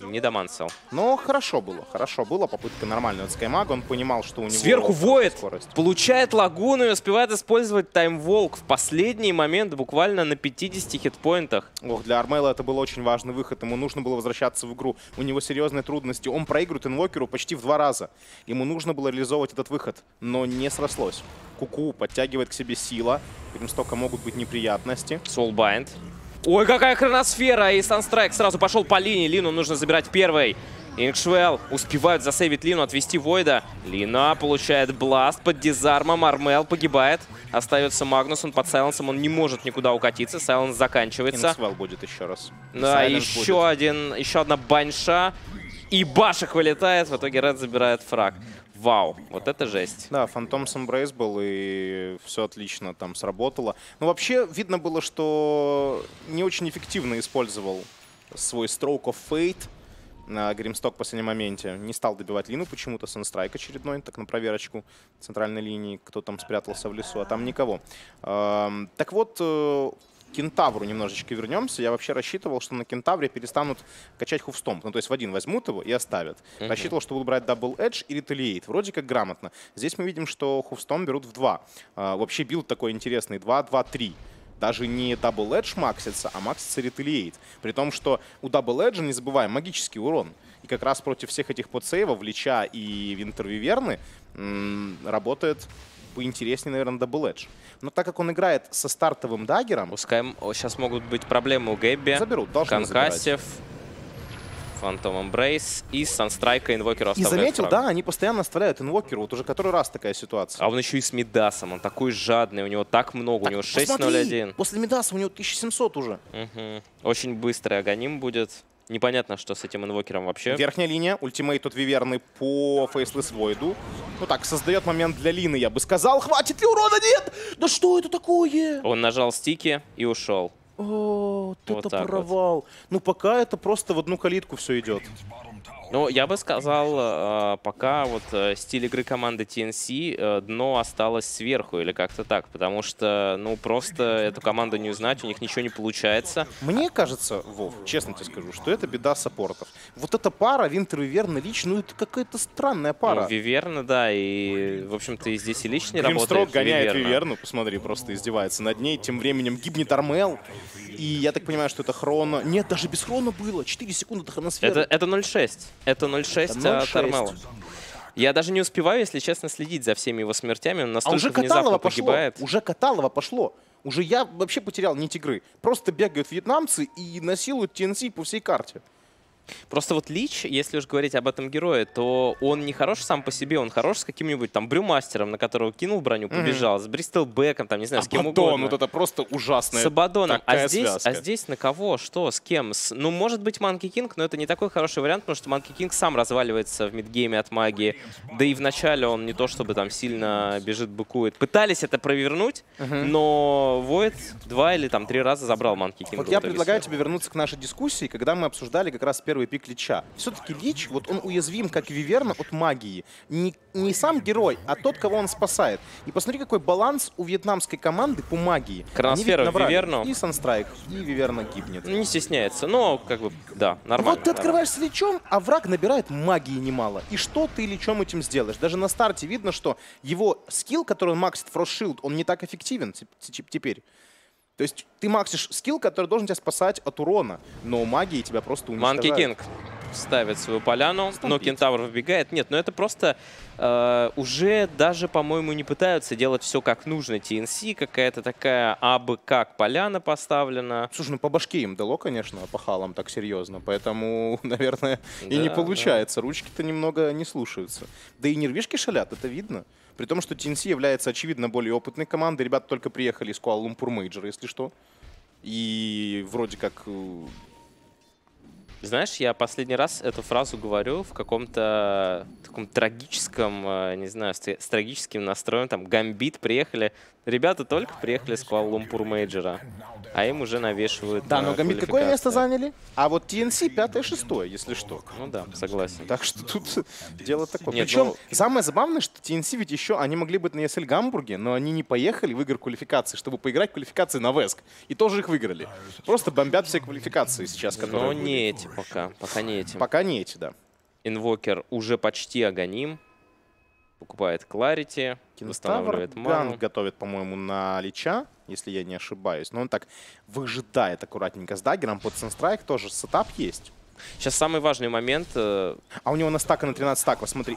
Speaker 1: не домансил.
Speaker 2: Но хорошо было, хорошо было. Попытка нормальная от Скаймага. Он понимал, что у него...
Speaker 1: Сверху воет,
Speaker 2: скорость.
Speaker 1: получает лагуну и успевает использовать таймволк в последний момент буквально на 50 хитпоинтах.
Speaker 2: Ох, для Армейла это был очень важный выход. Ему нужно было возвращаться в игру. У него серьезные трудности. Он проигрывает инвокеру почти в два раза. Ему нужно было реализовывать этот выход, но не срослось. Куку подтягивает к себе сила. Гримстока могут быть неприятности.
Speaker 1: Soulbind. Ой, какая хроносфера! И Санстрайк сразу пошел по линии. Лину нужно забирать первой. Ингшвелл успевают засейвить Лину, отвести Войда. Лина получает бласт под дизармом. Армел погибает. Остается Магнус, он под сайленсом, он не может никуда укатиться. Сайленс заканчивается.
Speaker 2: Инксвелл будет еще раз.
Speaker 1: Да, еще,
Speaker 2: будет.
Speaker 1: один, еще одна баньша. И Башек вылетает. В итоге Ред забирает фраг. Вау, вот это жесть.
Speaker 2: Да, Phantom's Embrace был, и все отлично там сработало. Но вообще видно было, что не очень эффективно использовал свой Stroke of Fate на Гримстрок в последнем моменте. Не стал добивать Лину почему-то, Sun Strike очередной, так на проверочку центральной линии, кто там спрятался в лесу, а там никого. Так вот, э, Кентавру немножечко вернемся. Я вообще рассчитывал, что на Кентавре перестанут качать Hoof Stomp. Ну, то есть в один возьмут его и оставят.
Speaker 1: Мгм.
Speaker 2: Рассчитывал, что будут брать Double Edge и Retaliate. Вроде как грамотно. Здесь мы видим, что Hoof Stomp берут в 2. вообще билд такой интересный. 2-2-3. Даже не Double Edge максится, а максится Retaliate. При том, что у Double Edge, не забываем, магический урон. И как раз против всех этих подсейвов, Лича и Винтервиверны, работает поинтереснее, наверное, Double Edge. Но так как он играет со стартовым даггером,
Speaker 1: Пускай сейчас могут быть проблемы у Гэбби.
Speaker 2: заберут, должны.
Speaker 1: Concussive, Phantom's Embrace и Sun Strike а Инвокеру
Speaker 2: И заметил,
Speaker 1: фраг.
Speaker 2: да, они постоянно оставляют инвокеру. Вот уже который раз такая ситуация.
Speaker 1: А он еще и с Мидасом, он такой жадный, у него так много, у
Speaker 2: Так,
Speaker 1: него
Speaker 2: посмотри,
Speaker 1: 6.01.
Speaker 2: После Медаса у него 1700 уже.
Speaker 1: Мгм. Очень быстрый агоним будет. Непонятно, что с этим инвокером вообще.
Speaker 2: Верхняя линия, ультимейт от Виверны по Фейслес Войду. Ну так, создает момент для Лины, я бы сказал. Хватит ли урона? Нет! Да что это такое?
Speaker 1: Он нажал стики и ушел.
Speaker 2: О, вот это
Speaker 1: так вот.
Speaker 2: провал. Ну пока это просто в одну калитку все идет.
Speaker 1: Ну, я бы сказал, э, пока вот э, стиль игры команды TNC, э, дно осталось сверху или как-то так, потому что, ну, просто эту команду не узнать, у них ничего не получается.
Speaker 2: Мне кажется, Вов, честно тебе скажу, что это беда саппортов. Вот эта пара Винтер и Верна Лич, ну это какая-то странная пара.
Speaker 1: Ну, Виверна, да, и, в общем-то, и здесь и лич не
Speaker 2: Гримстрок
Speaker 1: работает.
Speaker 2: гоняет
Speaker 1: Виверна.
Speaker 2: Виверну, посмотри, просто издевается над ней. Тем временем гибнет Армел. И я так понимаю, что это хрона. Нет, даже без хрона было. 4 секунды до хроносферы.
Speaker 1: Это, это 0.6. Это 0.6
Speaker 2: Это
Speaker 1: от
Speaker 2: 0.6.
Speaker 1: Армела. Я даже не успеваю, если честно, следить за всеми его смертями. Он
Speaker 2: А
Speaker 1: настолько
Speaker 2: уже
Speaker 1: внезапно
Speaker 2: каталово пошло.
Speaker 1: погибает.
Speaker 2: Уже каталово пошло. Уже я вообще потерял нить игры. Просто бегают вьетнамцы и насилуют TNC по всей карте.
Speaker 1: Просто вот Лич, если уж говорить об этом герое, то он не хорош сам по себе, он хорош с каким-нибудь там брюмастером, на которого кинул броню, побежал, с Бристол Бэком, там, не знаю, с кем
Speaker 2: Абадон,
Speaker 1: угодно.
Speaker 2: вот это просто ужасное.
Speaker 1: С Абадоном. А здесь,
Speaker 2: связка.
Speaker 1: а здесь на кого? Что? С кем? С- ну, может быть, Monkey King, но это не такой хороший вариант, потому что Monkey King сам разваливается в мидгейме от магии. Да и в начале он не то чтобы там сильно бежит, быкует. Пытались это провернуть, но Void два или там три раза забрал Манки Кинга.
Speaker 2: Вот я предлагаю тебе вернуться к нашей дискуссии, когда мы обсуждали как раз первый пик Лича. Все-таки Лич, вот он уязвим, как Виверна, от магии. Не, не сам герой, а тот, кого он спасает. И посмотри, какой баланс у вьетнамской команды по магии. Набрали
Speaker 1: Виверну.
Speaker 2: И Санстрайк, и Виверна гибнет.
Speaker 1: Не стесняется, но как бы, да, нормально.
Speaker 2: Вот ты
Speaker 1: нормально.
Speaker 2: открываешь с Личом, а враг набирает магии немало. И что ты Личом этим сделаешь? Даже на старте видно, что его скилл, который он максит Frost Shield, он не так эффективен теп- теп- теперь. То есть ты максишь скилл, который должен тебя спасать от урона, но магии тебя просто уничтожает.
Speaker 1: Monkey King ставит свою поляну, но
Speaker 2: Stampede.
Speaker 1: Кентавр выбегает. Нет, но это просто э, уже даже, по-моему, не пытаются делать все как нужно. TNC какая-то такая абы как поляна поставлена.
Speaker 2: Слушай, ну по башке им дало, конечно, по халам так серьезно, поэтому, наверное, и не
Speaker 1: Да,
Speaker 2: получается. Ручки-то немного не слушаются. Да и нервишки шалят, это видно. При том, что TNC является, очевидно, более опытной командой. Ребята только приехали из Куала-Лумпур Мейджора, если что. И вроде как... э,
Speaker 1: Знаешь, я последний раз эту фразу говорю в каком-то таком трагическом, э, не знаю, с, с трагическим настроем. Там Гамбит приехали. Ребята только приехали с Куала-Лумпур Мейджора. А им уже навешивают
Speaker 2: Да, но Гамбит какое место заняли? А вот TNC пятое-шестое, если что.
Speaker 1: Ну да, согласен.
Speaker 2: Так что тут дело такое.
Speaker 1: Нет,
Speaker 2: Причем
Speaker 1: ну-
Speaker 2: самое забавное, что TNC ведь еще, они могли быть на ESL Гамбурге, но они не поехали в игры квалификации, чтобы поиграть в квалификации на Веск. И тоже их выиграли. Просто бомбят все квалификации сейчас, которые
Speaker 1: Но
Speaker 2: были.
Speaker 1: не эти пока, пока не эти.
Speaker 2: Пока не эти, да.
Speaker 1: Инвокер уже почти агоним. Покупает Clarity, восстанавливает ману.
Speaker 2: готовит, по-моему, на Лича, если я не ошибаюсь. Но он так выжидает аккуратненько с даггером. Под Sun Strike тоже сетап есть.
Speaker 1: Сейчас самый важный момент. э,
Speaker 2: А у него на стака на 13 стаков, смотри.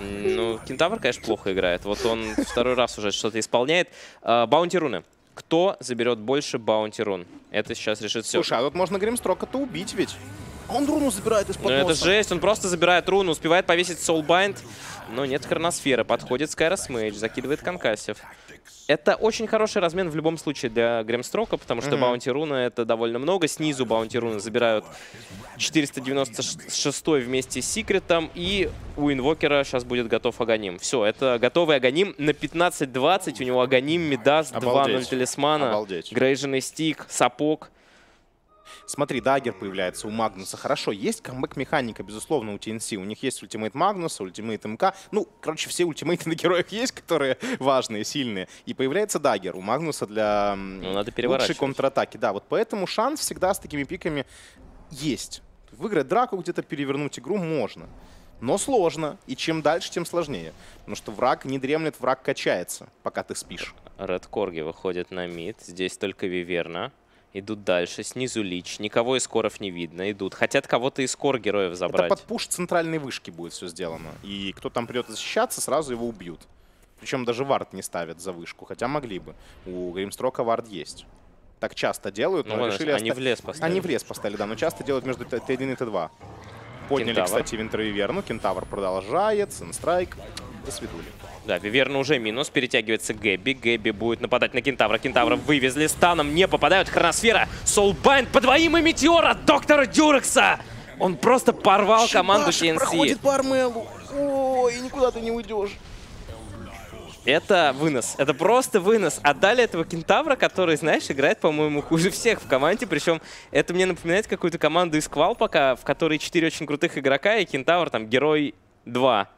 Speaker 1: Ну, Кентавр, конечно, плохо играет. Вот он второй раз уже что-то исполняет. А, Баунти руны. Кто заберет больше баунти рун? Это сейчас решит все.
Speaker 2: Слушай, а тут можно Гримстрока-то убить ведь. А Он руну забирает из-под
Speaker 1: Ну это жесть, он просто забирает руну, успевает повесить Soulbind, но нет хроносферы. Подходит Skywrath Mage, закидывает Concussive. Это очень хороший размен в любом случае для Гримстрока, потому что
Speaker 2: Мгм.
Speaker 1: баунти руна это довольно много. Снизу баунти руны забирают 496 вместе с Секретом, и у Инвокера сейчас будет готов Аганим. Все, это готовый Аганим на 15-20. У него Аганим, Мидас, 2-0
Speaker 2: Обалдеть.
Speaker 1: талисмана,
Speaker 2: Обалдеть.
Speaker 1: Грейженный стик, сапог.
Speaker 2: Смотри, даггер появляется у Магнуса. Хорошо, есть камбэк-механика, безусловно, у TNC. У них есть ультимейт Магнуса, ультимейт МК. Ну, короче, все ультимейты на героях есть, которые важные, сильные. И появляется даггер у Магнуса для
Speaker 1: Ну, надо
Speaker 2: лучшей контратаки. Да, вот поэтому шанс всегда с такими пиками есть. Выиграть драку, где-то перевернуть игру можно. Но сложно. И чем дальше, тем сложнее. Потому что враг не дремлет, враг качается, пока ты спишь.
Speaker 1: Ред Корги выходит на мид. Здесь только Виверна. Идут дальше. Снизу Лич. Никого из коров не видно. Идут. Хотят кого-то из кор героев забрать.
Speaker 2: Это под пуш центральной вышки будет все сделано. И кто там придет защищаться, сразу его убьют. Причем даже вард не ставят за вышку, хотя могли бы. У Гримстрока вард есть. Так часто делают,
Speaker 1: Ну,
Speaker 2: но
Speaker 1: вон,
Speaker 2: решили...
Speaker 1: они
Speaker 2: оста-
Speaker 1: в лес поставили.
Speaker 2: Они в лес поставили, да, но часто делают между Т- Т1 и Т2. Подняли,
Speaker 1: Кентавр.
Speaker 2: кстати, Винтервиверну. Кентавр продолжает. Сенстрайк. До свидули.
Speaker 1: Да, Виверна уже минус. Перетягивается Гэбби. Гэбби будет нападать на Кентавра. Кентавра вывезли станом. Не попадают. Хроносфера. Soulbind по двоим и Метеор от доктора Дюрекса. Он просто порвал команду
Speaker 2: Щебашек
Speaker 1: TNC.
Speaker 2: проходит по Армелу. Ой, никуда ты не уйдешь.
Speaker 1: Это вынос. Это просто вынос. Отдали этого кентавра, который, знаешь, играет, по-моему, хуже всех в команде. Причем это мне напоминает какую-то команду из Квал пока, в которой четыре очень крутых игрока, и кентавр там герой 2.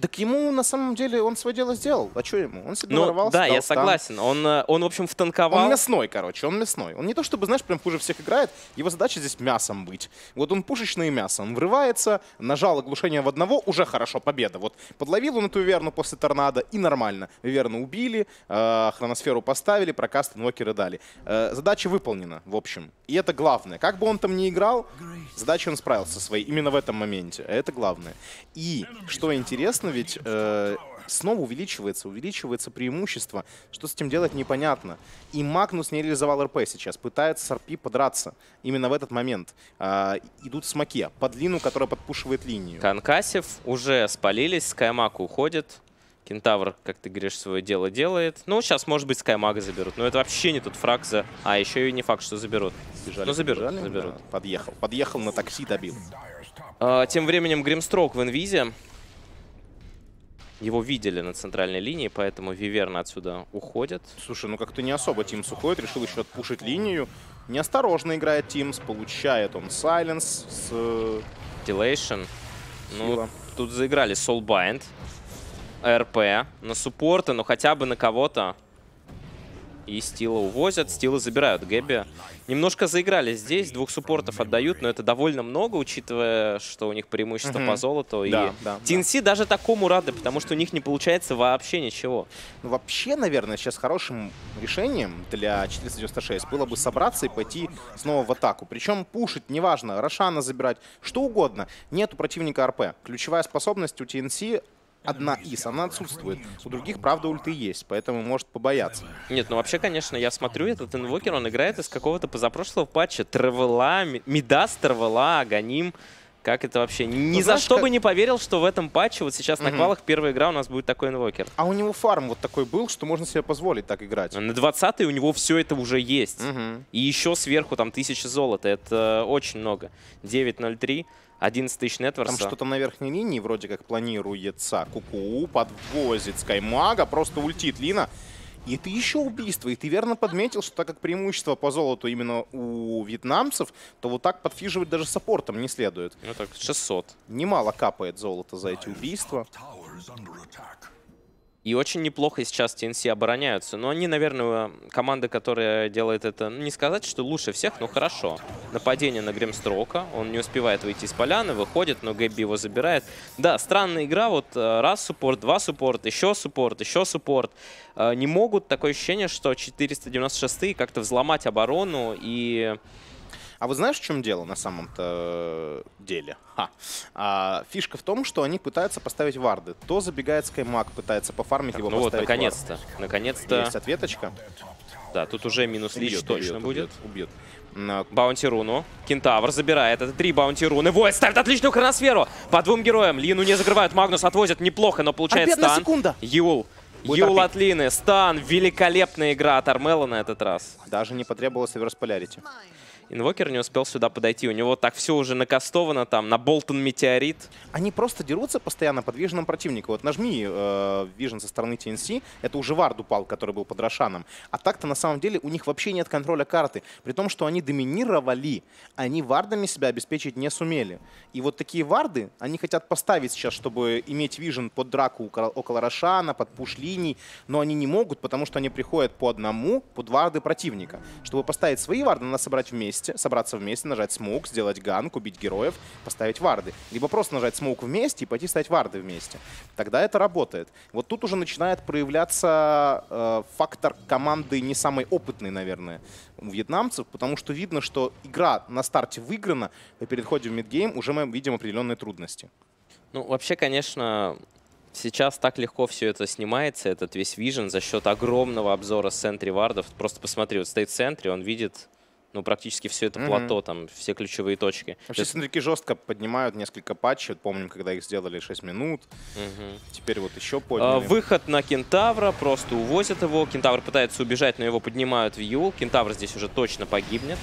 Speaker 2: Так ему, на самом деле, он свое дело сделал. А что ему? Он себе
Speaker 1: Ну,
Speaker 2: ворвался,
Speaker 1: да, я
Speaker 2: стан.
Speaker 1: согласен. Он, э, он, в общем, втанковал.
Speaker 2: Он мясной, короче, он мясной. Он не то чтобы, знаешь, прям хуже всех играет, его задача здесь мясом быть. Вот он пушечное мясо, он врывается, нажал оглушение в одного, уже хорошо, победа. Вот подловил он эту Верну после торнадо, и нормально. Верну убили, э, хроносферу поставили, прокаст инвокеры дали. Э, задача выполнена, в общем. И это главное. Как бы он там ни играл, задачей он справился своей именно в этом моменте. Это главное. И, что интересно, ведь э, снова увеличивается, увеличивается преимущество. Что с этим делать, непонятно. И Магнус не реализовал РП сейчас. Пытается с РП подраться именно в этот момент. А, идут в смоке под длину, которая подпушивает линию.
Speaker 1: Конкасев уже спалились, Скаймак уходит. Кентавр, как ты говоришь, свое дело делает. Ну, сейчас, может быть, Скаймага заберут. Но это вообще не тот фраг за... А, еще и не факт, что заберут.
Speaker 2: Бежали,
Speaker 1: Ну, заберут,
Speaker 2: побежали,
Speaker 1: заберут.
Speaker 2: да. Подъехал. Подъехал на такси, добил.
Speaker 1: А, тем временем Гримстрок в инвизе. Его видели на центральной линии, поэтому Виверна отсюда уходит.
Speaker 2: Слушай, ну как-то не особо Тимс уходит. Решил еще отпушить линию. Неосторожно играет Тимс. Получает он silence с... э,
Speaker 1: Dilation. Ну,
Speaker 2: Сила.
Speaker 1: тут заиграли Soulbind, РП на суппорта, но хотя бы на кого-то. И Стила увозят, Стила забирают. Гэби немножко заиграли здесь, двух суппортов отдают, но это довольно много, учитывая, что у них преимущество
Speaker 2: Мгм.
Speaker 1: по золоту. и
Speaker 2: Да, да,
Speaker 1: TNC даже такому рады, потому что у них не получается вообще ничего.
Speaker 2: Ну, вообще, наверное, сейчас хорошим решением для 496 было бы собраться и пойти снова в атаку. Причем пушить, неважно, Рошана забирать, что угодно. Нет у противника РП. Ключевая способность у TNC одна из, она отсутствует. У других, правда, ульты есть, поэтому может побояться.
Speaker 1: Нет, ну вообще, конечно, я смотрю, этот инвокер, он играет из какого-то позапрошлого патча. Травела, Ми- Мидас, Травела, Аганим. Как это вообще? Ни за
Speaker 2: знаешь,
Speaker 1: что
Speaker 2: как-
Speaker 1: бы не поверил, что в этом патче, вот сейчас на
Speaker 2: Мгм.
Speaker 1: квалах первая игра у нас будет такой инвокер.
Speaker 2: А у него фарм вот такой был, что можно себе позволить так играть.
Speaker 1: На 20 у него все это уже есть.
Speaker 2: Мгм.
Speaker 1: И еще сверху там 1000 золота. Это очень много. 9.03, 11 тысяч
Speaker 2: Там
Speaker 1: нетворса.
Speaker 2: что-то на верхней линии вроде как планируется. Куку подвозит Скаймага, просто ультит Лина. И это еще убийство. И ты верно подметил, что так как преимущество по золоту именно у вьетнамцев, то вот так подфиживать даже саппортом не следует.
Speaker 1: Ну так, 600.
Speaker 2: Немало капает золото за эти убийства.
Speaker 1: И очень неплохо сейчас TNC обороняются. Но они, наверное, команда, которая делает это, ну, не сказать, что лучше всех, но хорошо. Нападение на Гримстрока. Он не успевает выйти из поляны, выходит, но Гэбби его забирает. Да, странная игра. Вот э, раз суппорт, два суппорт, еще суппорт, еще суппорт. Э, не могут. Такое ощущение, что 496 как-то взломать оборону и
Speaker 2: а вы знаешь, в чем дело на самом-то деле? Ха. А, фишка в том, что они пытаются поставить варды. То забегает Скаймак, пытается пофармить так, его
Speaker 1: ну вот, наконец-то. Наконец-то.
Speaker 2: Есть ответочка.
Speaker 1: Да, тут уже минус убьет, лич точно убьет, будет.
Speaker 2: Убьет.
Speaker 1: убьет. Баунти руну. Кентавр забирает. Это три баунти руны. Войд ставит отличную хроносферу. По двум героям. Лину не закрывают. Магнус отвозят неплохо, но получает
Speaker 2: Обедная
Speaker 1: стан.
Speaker 2: секунда.
Speaker 1: Юл. Будет Юл от Лины. Стан. Великолепная игра от Армела на этот раз.
Speaker 2: Даже не потребовалось Реверс Полярити.
Speaker 1: Инвокер не успел сюда подойти. У него так все уже накастовано там, на Болтон Метеорит.
Speaker 2: Они просто дерутся постоянно под виженом противника. Вот нажми э, вижен со стороны TNC, это уже Вард упал, который был под Рошаном. А так-то на самом деле у них вообще нет контроля карты. При том, что они доминировали, они Вардами себя обеспечить не сумели. И вот такие Варды, они хотят поставить сейчас, чтобы иметь vision под драку около Рошана, под пуш линий, но они не могут, потому что они приходят по одному под Варды противника. Чтобы поставить свои Варды, надо собрать вместе вместе, собраться вместе, нажать smoke, сделать gank, убить героев, поставить варды. Либо просто нажать smoke вместе и пойти ставить варды вместе. Тогда это работает. Вот тут уже начинает проявляться э, фактор команды не самой опытной, наверное, у вьетнамцев, потому что видно, что игра на старте выиграна, по переходе в мидгейм уже мы видим определенные трудности.
Speaker 1: Ну, вообще, конечно, Сейчас так легко все это снимается, этот весь вижен, за счет огромного обзора с центре вардов. Просто посмотри, вот стоит в центре, он видит ну, практически все это mm-hmm. плато, там, все ключевые точки.
Speaker 2: Вообще, есть... сентрики жестко поднимают несколько патчей. Помним, когда их сделали 6 минут. Mm-hmm. Теперь вот еще подняли. А,
Speaker 1: выход на Кентавра, просто увозят его. Кентавр пытается убежать, но его поднимают в Юл. Кентавр здесь уже точно погибнет.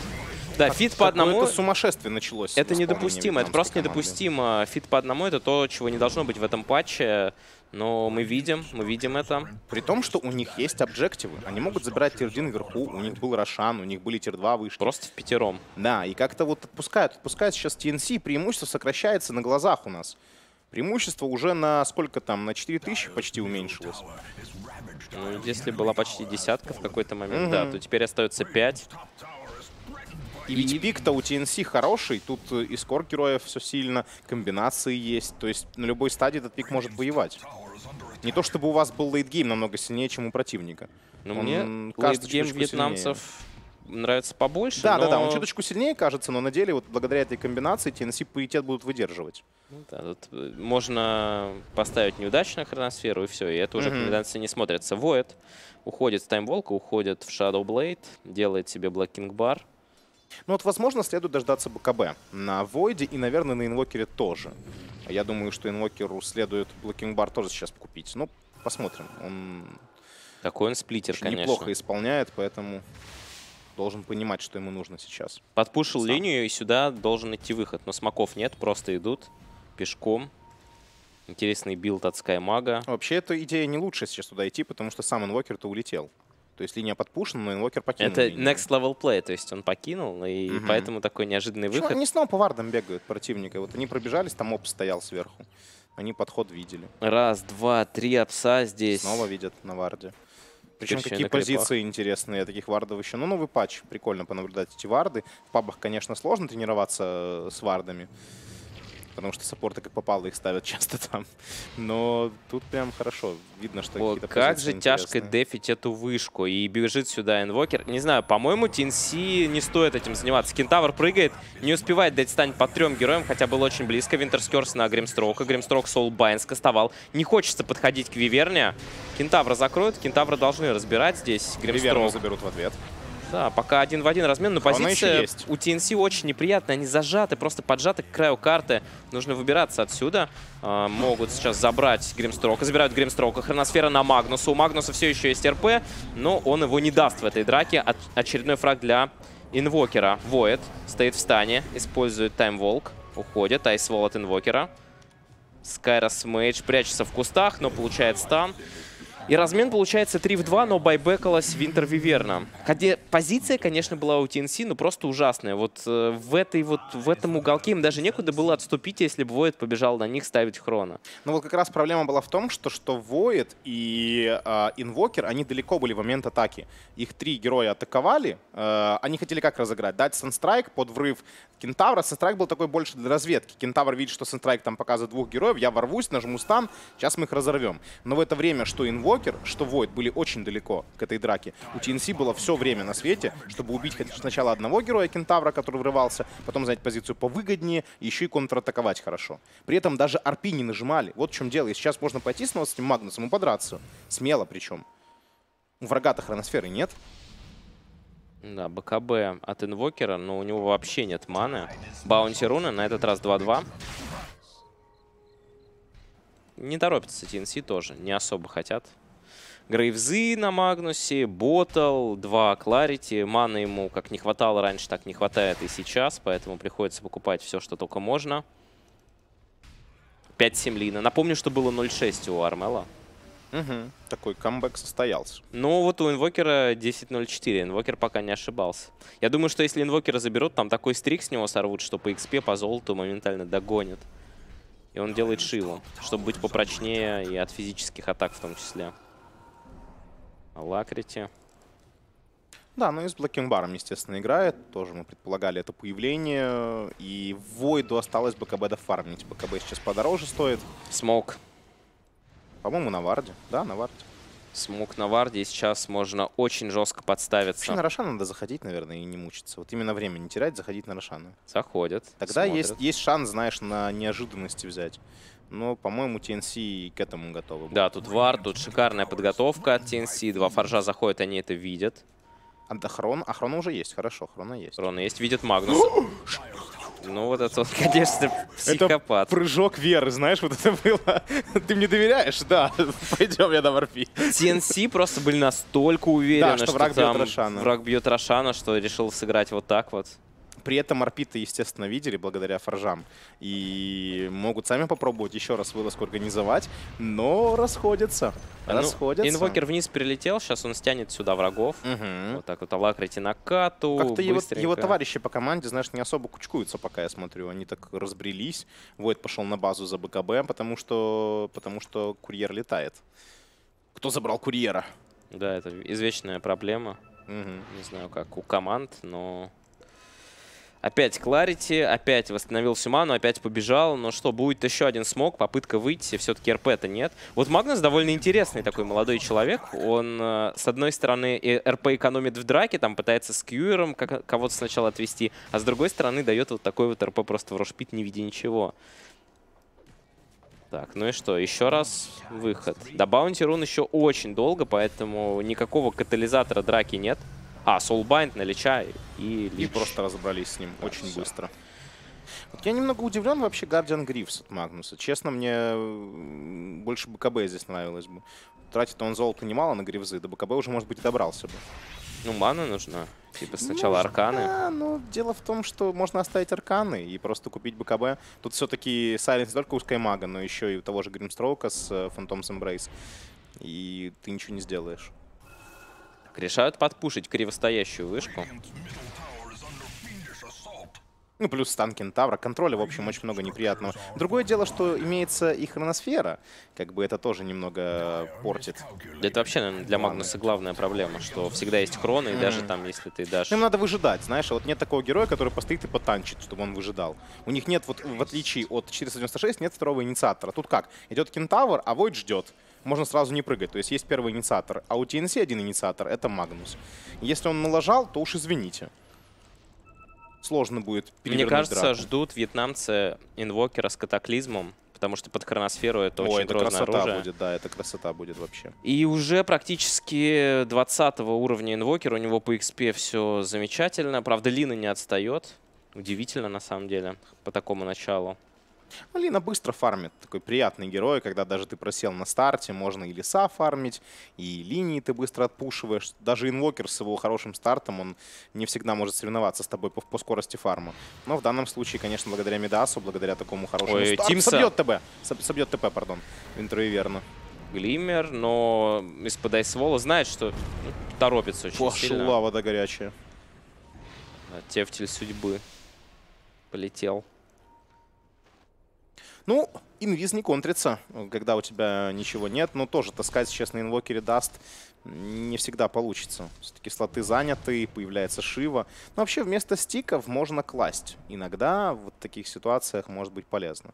Speaker 1: Да, фит по одному...
Speaker 2: Это сумасшествие началось.
Speaker 1: Это недопустимо, это просто команды. недопустимо. Feed по одному — это то, чего не должно быть в этом патче. Но мы видим, мы видим это.
Speaker 2: При том, что у них есть объективы. Они могут забирать tier-1 вверху, у них был Рошан, у них были tier-2 выше.
Speaker 1: Просто в пятером.
Speaker 2: Да, и как-то вот отпускают. Отпускают сейчас TNC, преимущество сокращается на глазах у нас. Преимущество уже на сколько там, на 4000 почти уменьшилось.
Speaker 1: Ну, если была почти десятка в какой-то момент, угу. да, то теперь остается 5.
Speaker 2: И ведь пик-то у TNC хороший, тут и скор героев все сильно, комбинации есть, то есть на любой стадии этот пик может воевать. Не то чтобы у вас был лейтгейм намного сильнее, чем у противника.
Speaker 1: Но ну, мне лейтгейм вьетнамцев сильнее. нравится побольше,
Speaker 2: Да,
Speaker 1: но...
Speaker 2: да, да, он чуточку сильнее кажется, но на деле вот благодаря этой комбинации TNC паритет будут выдерживать.
Speaker 1: Ну, да, тут э, можно поставить неудачную хроносферу и все, и это уже mm -hmm. комбинация не смотрится. Void уходит с Time Walk а, уходит в Shadow Blade, делает себе Black King Bar.
Speaker 2: Ну вот, возможно, следует дождаться БКБ на Войде и, наверное, на Инвокере тоже. Я думаю, что Инвокеру следует Black King Bar тоже сейчас купить. Ну, посмотрим. Он
Speaker 1: Какой он сплитер, конечно.
Speaker 2: неплохо исполняет, поэтому должен понимать, что ему нужно сейчас.
Speaker 1: Подпушил Сам. линию, и сюда должен идти выход. Но смоков нет, просто идут пешком. Интересный build от Скаймага.
Speaker 2: Вообще, эта идея не лучше сейчас туда идти, потому что сам инвокер-то улетел. То есть линия подпушена, но инвокер покинул
Speaker 1: Это
Speaker 2: линию.
Speaker 1: next level play, то есть он покинул, и угу. поэтому такой неожиданный Почему выход.
Speaker 2: Они снова по вардам бегают противника. Вот они пробежались, там оп стоял сверху. Они подход видели.
Speaker 1: Раз, два, три опса здесь.
Speaker 2: Снова видят на варде. Причем Теперь какие позиции интересные таких вардов еще. Ну, новый патч. Прикольно понаблюдать эти варды. В пабах, конечно, сложно тренироваться с вардами потому что саппорты как попало их ставят часто там. Но тут прям хорошо. Видно, что
Speaker 1: О, Как же тяжко дефить эту вышку. И бежит сюда инвокер. Не знаю, по-моему, TNC не стоит этим заниматься. Кентавр прыгает, не успевает дать stun по трем героям, хотя был очень близко. Winter's Curse на Гримстрока. Гримстрок Soulbind скастовал. Не хочется подходить к Виверне. Кентавра закроют, Кентавра должны разбирать здесь. Гримстрок.
Speaker 2: заберут в ответ.
Speaker 1: Да, пока один в один размен, но а позиция у TNC очень неприятная. Они зажаты, просто поджаты к краю карты. Нужно выбираться отсюда. А, могут сейчас забрать Гримстрока. Забирают Гримстрока. Хроносфера на Магнуса. У Магнуса все еще есть РП, но он его не даст в этой драке. От очередной фраг для Инвокера. Воет стоит в стане, использует Таймволк. Уходит. Айсвол от Инвокера. Скайрос Мейдж прячется в кустах, но получает стан. И размен получается 3 в 2, но байбекалась Винтер Виверна. Хотя позиция, конечно, была у TNC, но просто ужасная. Вот э, в, этой, вот в этом уголке им даже некуда было отступить, если бы Void побежал на них ставить хрона.
Speaker 2: Ну вот как раз проблема была в том, что, что Void и э, Инвокер, они далеко были в момент атаки. Их три героя атаковали, э, они хотели как разыграть? Дать Санстрайк под врыв Кентавра. Санстрайк был такой больше для разведки. Кентавр видит, что Санстрайк там показывает двух героев, я ворвусь, нажму стан, сейчас мы их разорвем. Но в это время что Инвокер, что Void были очень далеко к этой драке. У TNC было все время на свете, чтобы убить сначала одного героя Кентавра, который врывался, потом занять позицию повыгоднее, еще и контратаковать хорошо. При этом даже арпи не нажимали. Вот в чем дело. И сейчас можно пойти снова с этим Магнусом и подраться. Смело причем. У врага-то хроносферы нет.
Speaker 1: Да, БКБ от инвокера, но у него вообще нет маны. Баунти руны, на этот раз 2-2. Не торопится TNC тоже, не особо хотят. Грейвзы на Магнусе, Ботл, два Кларити. Маны ему как не хватало раньше, так не хватает и сейчас, поэтому приходится покупать все, что только можно. 5 Семлина. Напомню, что было 0-6 у Армела.
Speaker 2: Угу. Такой камбэк состоялся.
Speaker 1: Ну, вот у инвокера 10.04. Инвокер пока не ошибался. Я думаю, что если инвокера заберут, там такой стрик с него сорвут, что по XP, по золоту моментально догонят. И он делает Шиву, чтобы быть попрочнее и от физических атак в том числе. Лакрити.
Speaker 2: Да, ну и с Блокингбаром, естественно, играет. Тоже мы предполагали это появление. И Войду осталось БКБ дофармить. БКБ сейчас подороже стоит.
Speaker 1: Смок.
Speaker 2: По-моему, на Варде. Да, на Варде.
Speaker 1: Смог на Варде, и сейчас можно очень жестко подставиться.
Speaker 2: Вообще на Рошана надо заходить, наверное, и не мучиться. Вот именно время не терять, заходить на Рошана.
Speaker 1: Заходят.
Speaker 2: Тогда есть, есть шанс, знаешь, на неожиданности взять. Но, по-моему, TNC к этому готовы.
Speaker 1: Да, тут Вар, тут шикарная подготовка от TNC. Два форжа заходят, они это видят.
Speaker 2: А до Хрон? А Хрона уже есть, хорошо, Хрона есть.
Speaker 1: Хрона есть, видит Магнус. Ну, вот это вот, конечно, психопат.
Speaker 2: Это прыжок веры, знаешь, вот это было. Ты мне доверяешь? Да, пойдем, я на варпи.
Speaker 1: TNC просто были настолько уверены,
Speaker 2: да, что, что враг
Speaker 1: там
Speaker 2: бьет Рошана.
Speaker 1: враг бьет Рошана, что решил сыграть вот так вот.
Speaker 2: При этом арпиты, естественно, видели благодаря форжам. И могут сами попробовать еще раз вылазку организовать, но расходятся. Ну, расходятся.
Speaker 1: Инвокер вниз прилетел, сейчас он стянет сюда врагов.
Speaker 2: Угу.
Speaker 1: Вот так вот Алакрити на кату.
Speaker 2: Как-то его, его товарищи по команде, знаешь, не особо кучкуются, пока я смотрю. Они так разбрелись. Войд пошел на базу за БКБ, потому что, потому что курьер летает. Кто забрал курьера?
Speaker 1: Да, это извечная проблема.
Speaker 2: Угу.
Speaker 1: Не знаю, как у команд, но Опять Кларити, опять восстановил всю ману, опять побежал. Но что, будет еще один смог, попытка выйти. Все-таки РП-то нет. Вот Магнус довольно интересный такой молодой человек. Он, э, с одной стороны, РП экономит в драке, там пытается с кьюером кого-то сначала отвести, а с другой стороны дает вот такой вот РП просто в рошпит, не видя ничего. Так, ну и что, еще раз выход. До баунти рун еще очень долго, поэтому никакого катализатора драки нет. А, Soulbind на Лича и
Speaker 2: И просто разобрались с ним да, очень все. быстро. Вот я немного удивлен вообще Guardian Грифс от Магнуса. Честно, мне больше БКБ здесь нравилось бы. Тратит он золото немало на грифзы, до БКБ уже, может быть, и добрался бы.
Speaker 1: Ну, мана нужна. Типа сначала ну, арканы.
Speaker 2: Да, но дело в том, что можно оставить арканы и просто купить БКБ. Тут все-таки Сайленс не только у Скаймага, но еще и у того же Гримстроука с Phantom's Embrace. И ты ничего не сделаешь.
Speaker 1: Решают подпушить кривостоящую вышку.
Speaker 2: Ну, плюс стан Кентавра. Контроля, в общем, очень много неприятного. Другое дело, что имеется и хроносфера. Как бы это тоже немного портит.
Speaker 1: Это вообще, наверное, для Магнуса главная проблема, что всегда есть хроны, и даже там, если ты дашь...
Speaker 2: Им надо выжидать, знаешь. А вот нет такого героя, который постоит и потанчит, чтобы он выжидал. У них нет, вот в отличие от 496, нет второго инициатора. Тут как? Идет Кентавр, а Войд ждет можно сразу не прыгать. То есть есть первый инициатор, а у TNC один инициатор — это Магнус. Если он налажал, то уж извините. Сложно будет
Speaker 1: Мне кажется, драку. ждут вьетнамцы инвокера с катаклизмом, потому что под хроносферу это Ой, очень
Speaker 2: это
Speaker 1: грозное
Speaker 2: красота
Speaker 1: оружие.
Speaker 2: будет, да, это красота будет вообще.
Speaker 1: И уже практически 20 уровня инвокер, у него по XP все замечательно. Правда, Лина не отстает. Удивительно, на самом деле, по такому началу.
Speaker 2: Алина быстро фармит. Такой приятный герой, когда даже ты просел на старте, можно и леса фармить, и линии ты быстро отпушиваешь. Даже инвокер с его хорошим стартом, он не всегда может соревноваться с тобой по, по скорости фарма. Но в данном случае, конечно, благодаря Медасу, благодаря такому хорошему
Speaker 1: Ой,
Speaker 2: старту...
Speaker 1: Тимса.
Speaker 2: Собьет ТБ. Собьет ТП, пардон. Интроиверно.
Speaker 1: Глиммер, но из-под Айсвола знает, что ну, торопится очень
Speaker 2: Пошла
Speaker 1: сильно.
Speaker 2: вода горячая.
Speaker 1: Тефтель судьбы полетел.
Speaker 2: Ну, инвиз не контрится, когда у тебя ничего нет. Но тоже таскать сейчас на инвокере даст не всегда получится. Все-таки слоты заняты, появляется Шива. Но вообще вместо стиков можно класть. Иногда в таких ситуациях может быть полезно.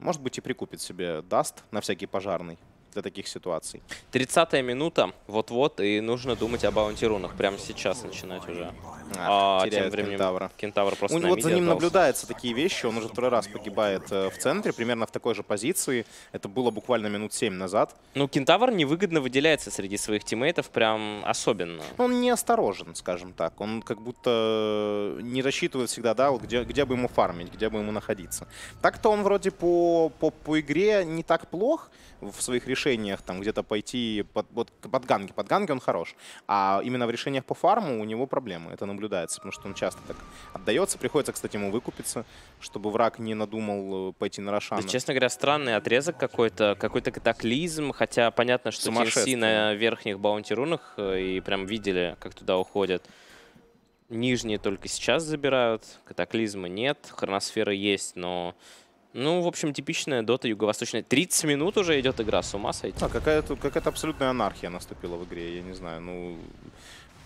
Speaker 2: Может быть и прикупит себе даст на всякий пожарный для таких ситуаций.
Speaker 1: 30 минута, вот-вот, и нужно думать об аунтирунах. Прямо сейчас начинать уже.
Speaker 2: А,
Speaker 1: А, тем временем
Speaker 2: Кентавра.
Speaker 1: Кентавр просто
Speaker 2: него
Speaker 1: миде
Speaker 2: за ним
Speaker 1: отдался.
Speaker 2: наблюдаются такие вещи. Он уже второй раз погибает э, в центре, примерно в такой же позиции. Это было буквально минут 7 назад.
Speaker 1: Ну, Кентавр невыгодно выделяется среди своих тиммейтов, прям особенно.
Speaker 2: Он неосторожен, скажем так. Он как будто не рассчитывает всегда, да, вот где, где бы ему фармить, где бы ему находиться. Так-то он вроде по, по, по игре не так плох в своих решениях, там где-то пойти под, вот, под ганги. Под ганги он хорош. А именно в решениях по фарму у него проблемы. Это наблюдается, потому что он часто так отдается. Приходится, кстати, ему выкупиться, чтобы враг не надумал э, пойти на Рошана.
Speaker 1: Да, честно говоря, странный отрезок какой-то, какой-то катаклизм, хотя понятно, что TNC на верхних баунти-рунах э, и прям видели, как туда уходят. Нижние только сейчас забирают, катаклизма нет, хроносфера есть, но... Ну, в общем, типичная дота юго-восточная. 30 минут уже идет игра, с ума сойти.
Speaker 2: А, какая-то какая абсолютная анархия наступила в игре, я не знаю. Ну,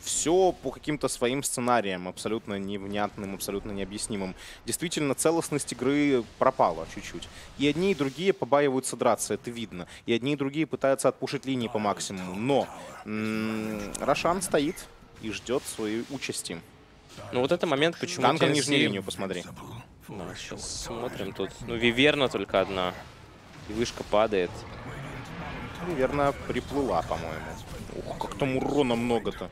Speaker 2: все по каким-то своим сценариям, абсолютно невнятным, абсолютно необъяснимым. Действительно, целостность игры пропала чуть-чуть. И одни, и другие побаиваются драться, это видно. И одни, и другие пытаются отпушить линии по максимуму. Но м, Рошан стоит и ждет своей участи.
Speaker 1: Ну, вот это момент, почему
Speaker 2: Танк на нижнюю линию, посмотри.
Speaker 1: Да, сейчас смотрим тут. Ну, Виверна только одна. И вышка падает.
Speaker 2: Верно, приплыла, по-моему. Ух, как там урона много-то.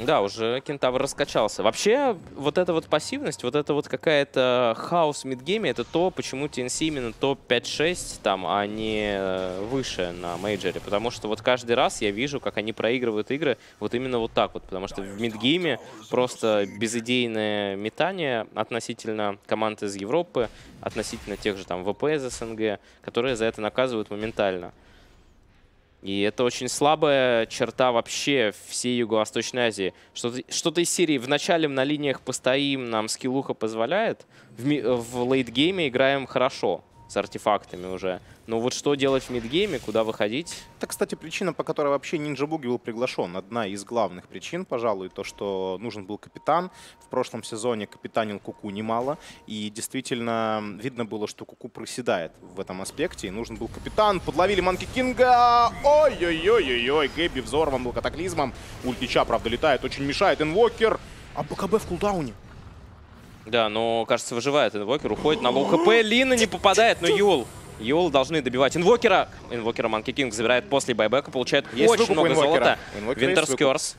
Speaker 1: Да, уже кентавр раскачался. Вообще, вот эта вот пассивность, вот это вот какая-то хаос мидгейме, это то, почему TNC именно топ 5-6 там, а не э, выше на мейджоре. Потому что вот каждый раз я вижу, как они проигрывают игры вот именно вот так вот. Потому что в мидгейме просто безыдейное метание относительно команд из Европы, относительно тех же там ВП из СНГ, которые за это наказывают моментально. И это очень слабая черта вообще всей Юго-Восточной Азии. Что-то что из серии «Вначале на линиях постоим, нам скиллуха позволяет, в, в лейтгейме играем хорошо, с артефактами уже. Но вот что делать в мидгейме, куда выходить?
Speaker 2: Это, кстати, причина, по которой вообще Нинджа Буги был приглашен. Одна из главных причин, пожалуй, то, что нужен был капитан. В прошлом сезоне капитанил Куку немало. И действительно видно было, что Куку проседает в этом аспекте. И нужен был капитан. Подловили Манки Кинга. Ой-ой-ой-ой-ой. Гэби взорван был катаклизмом. Ультича, правда, летает. Очень мешает. Инвокер. А БКБ в кулдауне.
Speaker 1: Да, но, кажется, выживает инвокер, уходит на low HP, Лина не попадает, но Юл. Юл должны добивать инвокера. Инвокера Манки Кинг забирает после байбека, получает
Speaker 2: Есть
Speaker 1: очень много
Speaker 2: инвокера.
Speaker 1: золота.
Speaker 2: Инвокера. Winter's Curse.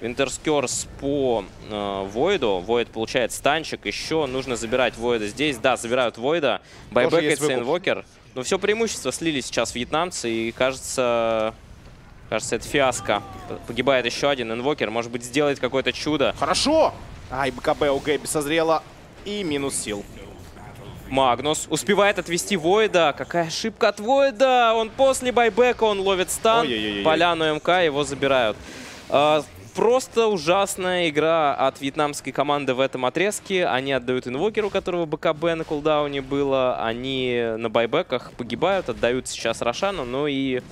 Speaker 1: Winter's Curse по э, Войду. Войд получает станчик. Еще нужно забирать Войда здесь. Да, забирают Войда. Байбекается инвокер. Но все преимущество слили сейчас вьетнамцы. И кажется... Кажется, это фиаско. Погибает еще один инвокер. Может быть, сделает какое-то чудо.
Speaker 2: Хорошо. Ай, БКБ у Гэби созрела. И минус сил.
Speaker 1: Магнус успевает отвести Войда. Какая ошибка от Войда. Он после байбека, он ловит stun.
Speaker 2: Ой-ой-ой-ой.
Speaker 1: Поляну МК, его забирают. А, Просто ужасная игра от вьетнамской команды в этом отрезке. Они отдают инвокеру, у которого БКБ на кулдауне было. Они на байбеках погибают, отдают сейчас Рошану. Ну и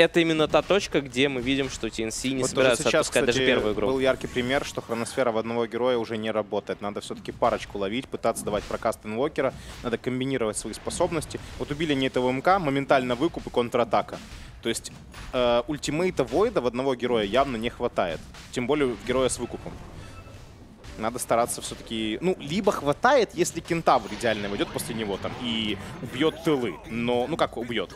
Speaker 1: это именно та точка, где мы видим, что TNC не
Speaker 2: Вот
Speaker 1: собираются
Speaker 2: сейчас,
Speaker 1: отпускать даже
Speaker 2: кстати,
Speaker 1: первую игру.
Speaker 2: был яркий пример, что хроносфера в одного героя уже не работает. Надо все-таки парочку ловить, пытаться давать прокаст инвокера. Надо комбинировать свои способности. Вот убили не этого МК, моментально выкуп и контратака. То есть э, ультимейта Войда в одного героя явно не хватает. Тем более героя с выкупом. Надо стараться все-таки... Ну, либо хватает, если кентавр идеально войдет после него там и убьет тылы. Но, ну как убьет?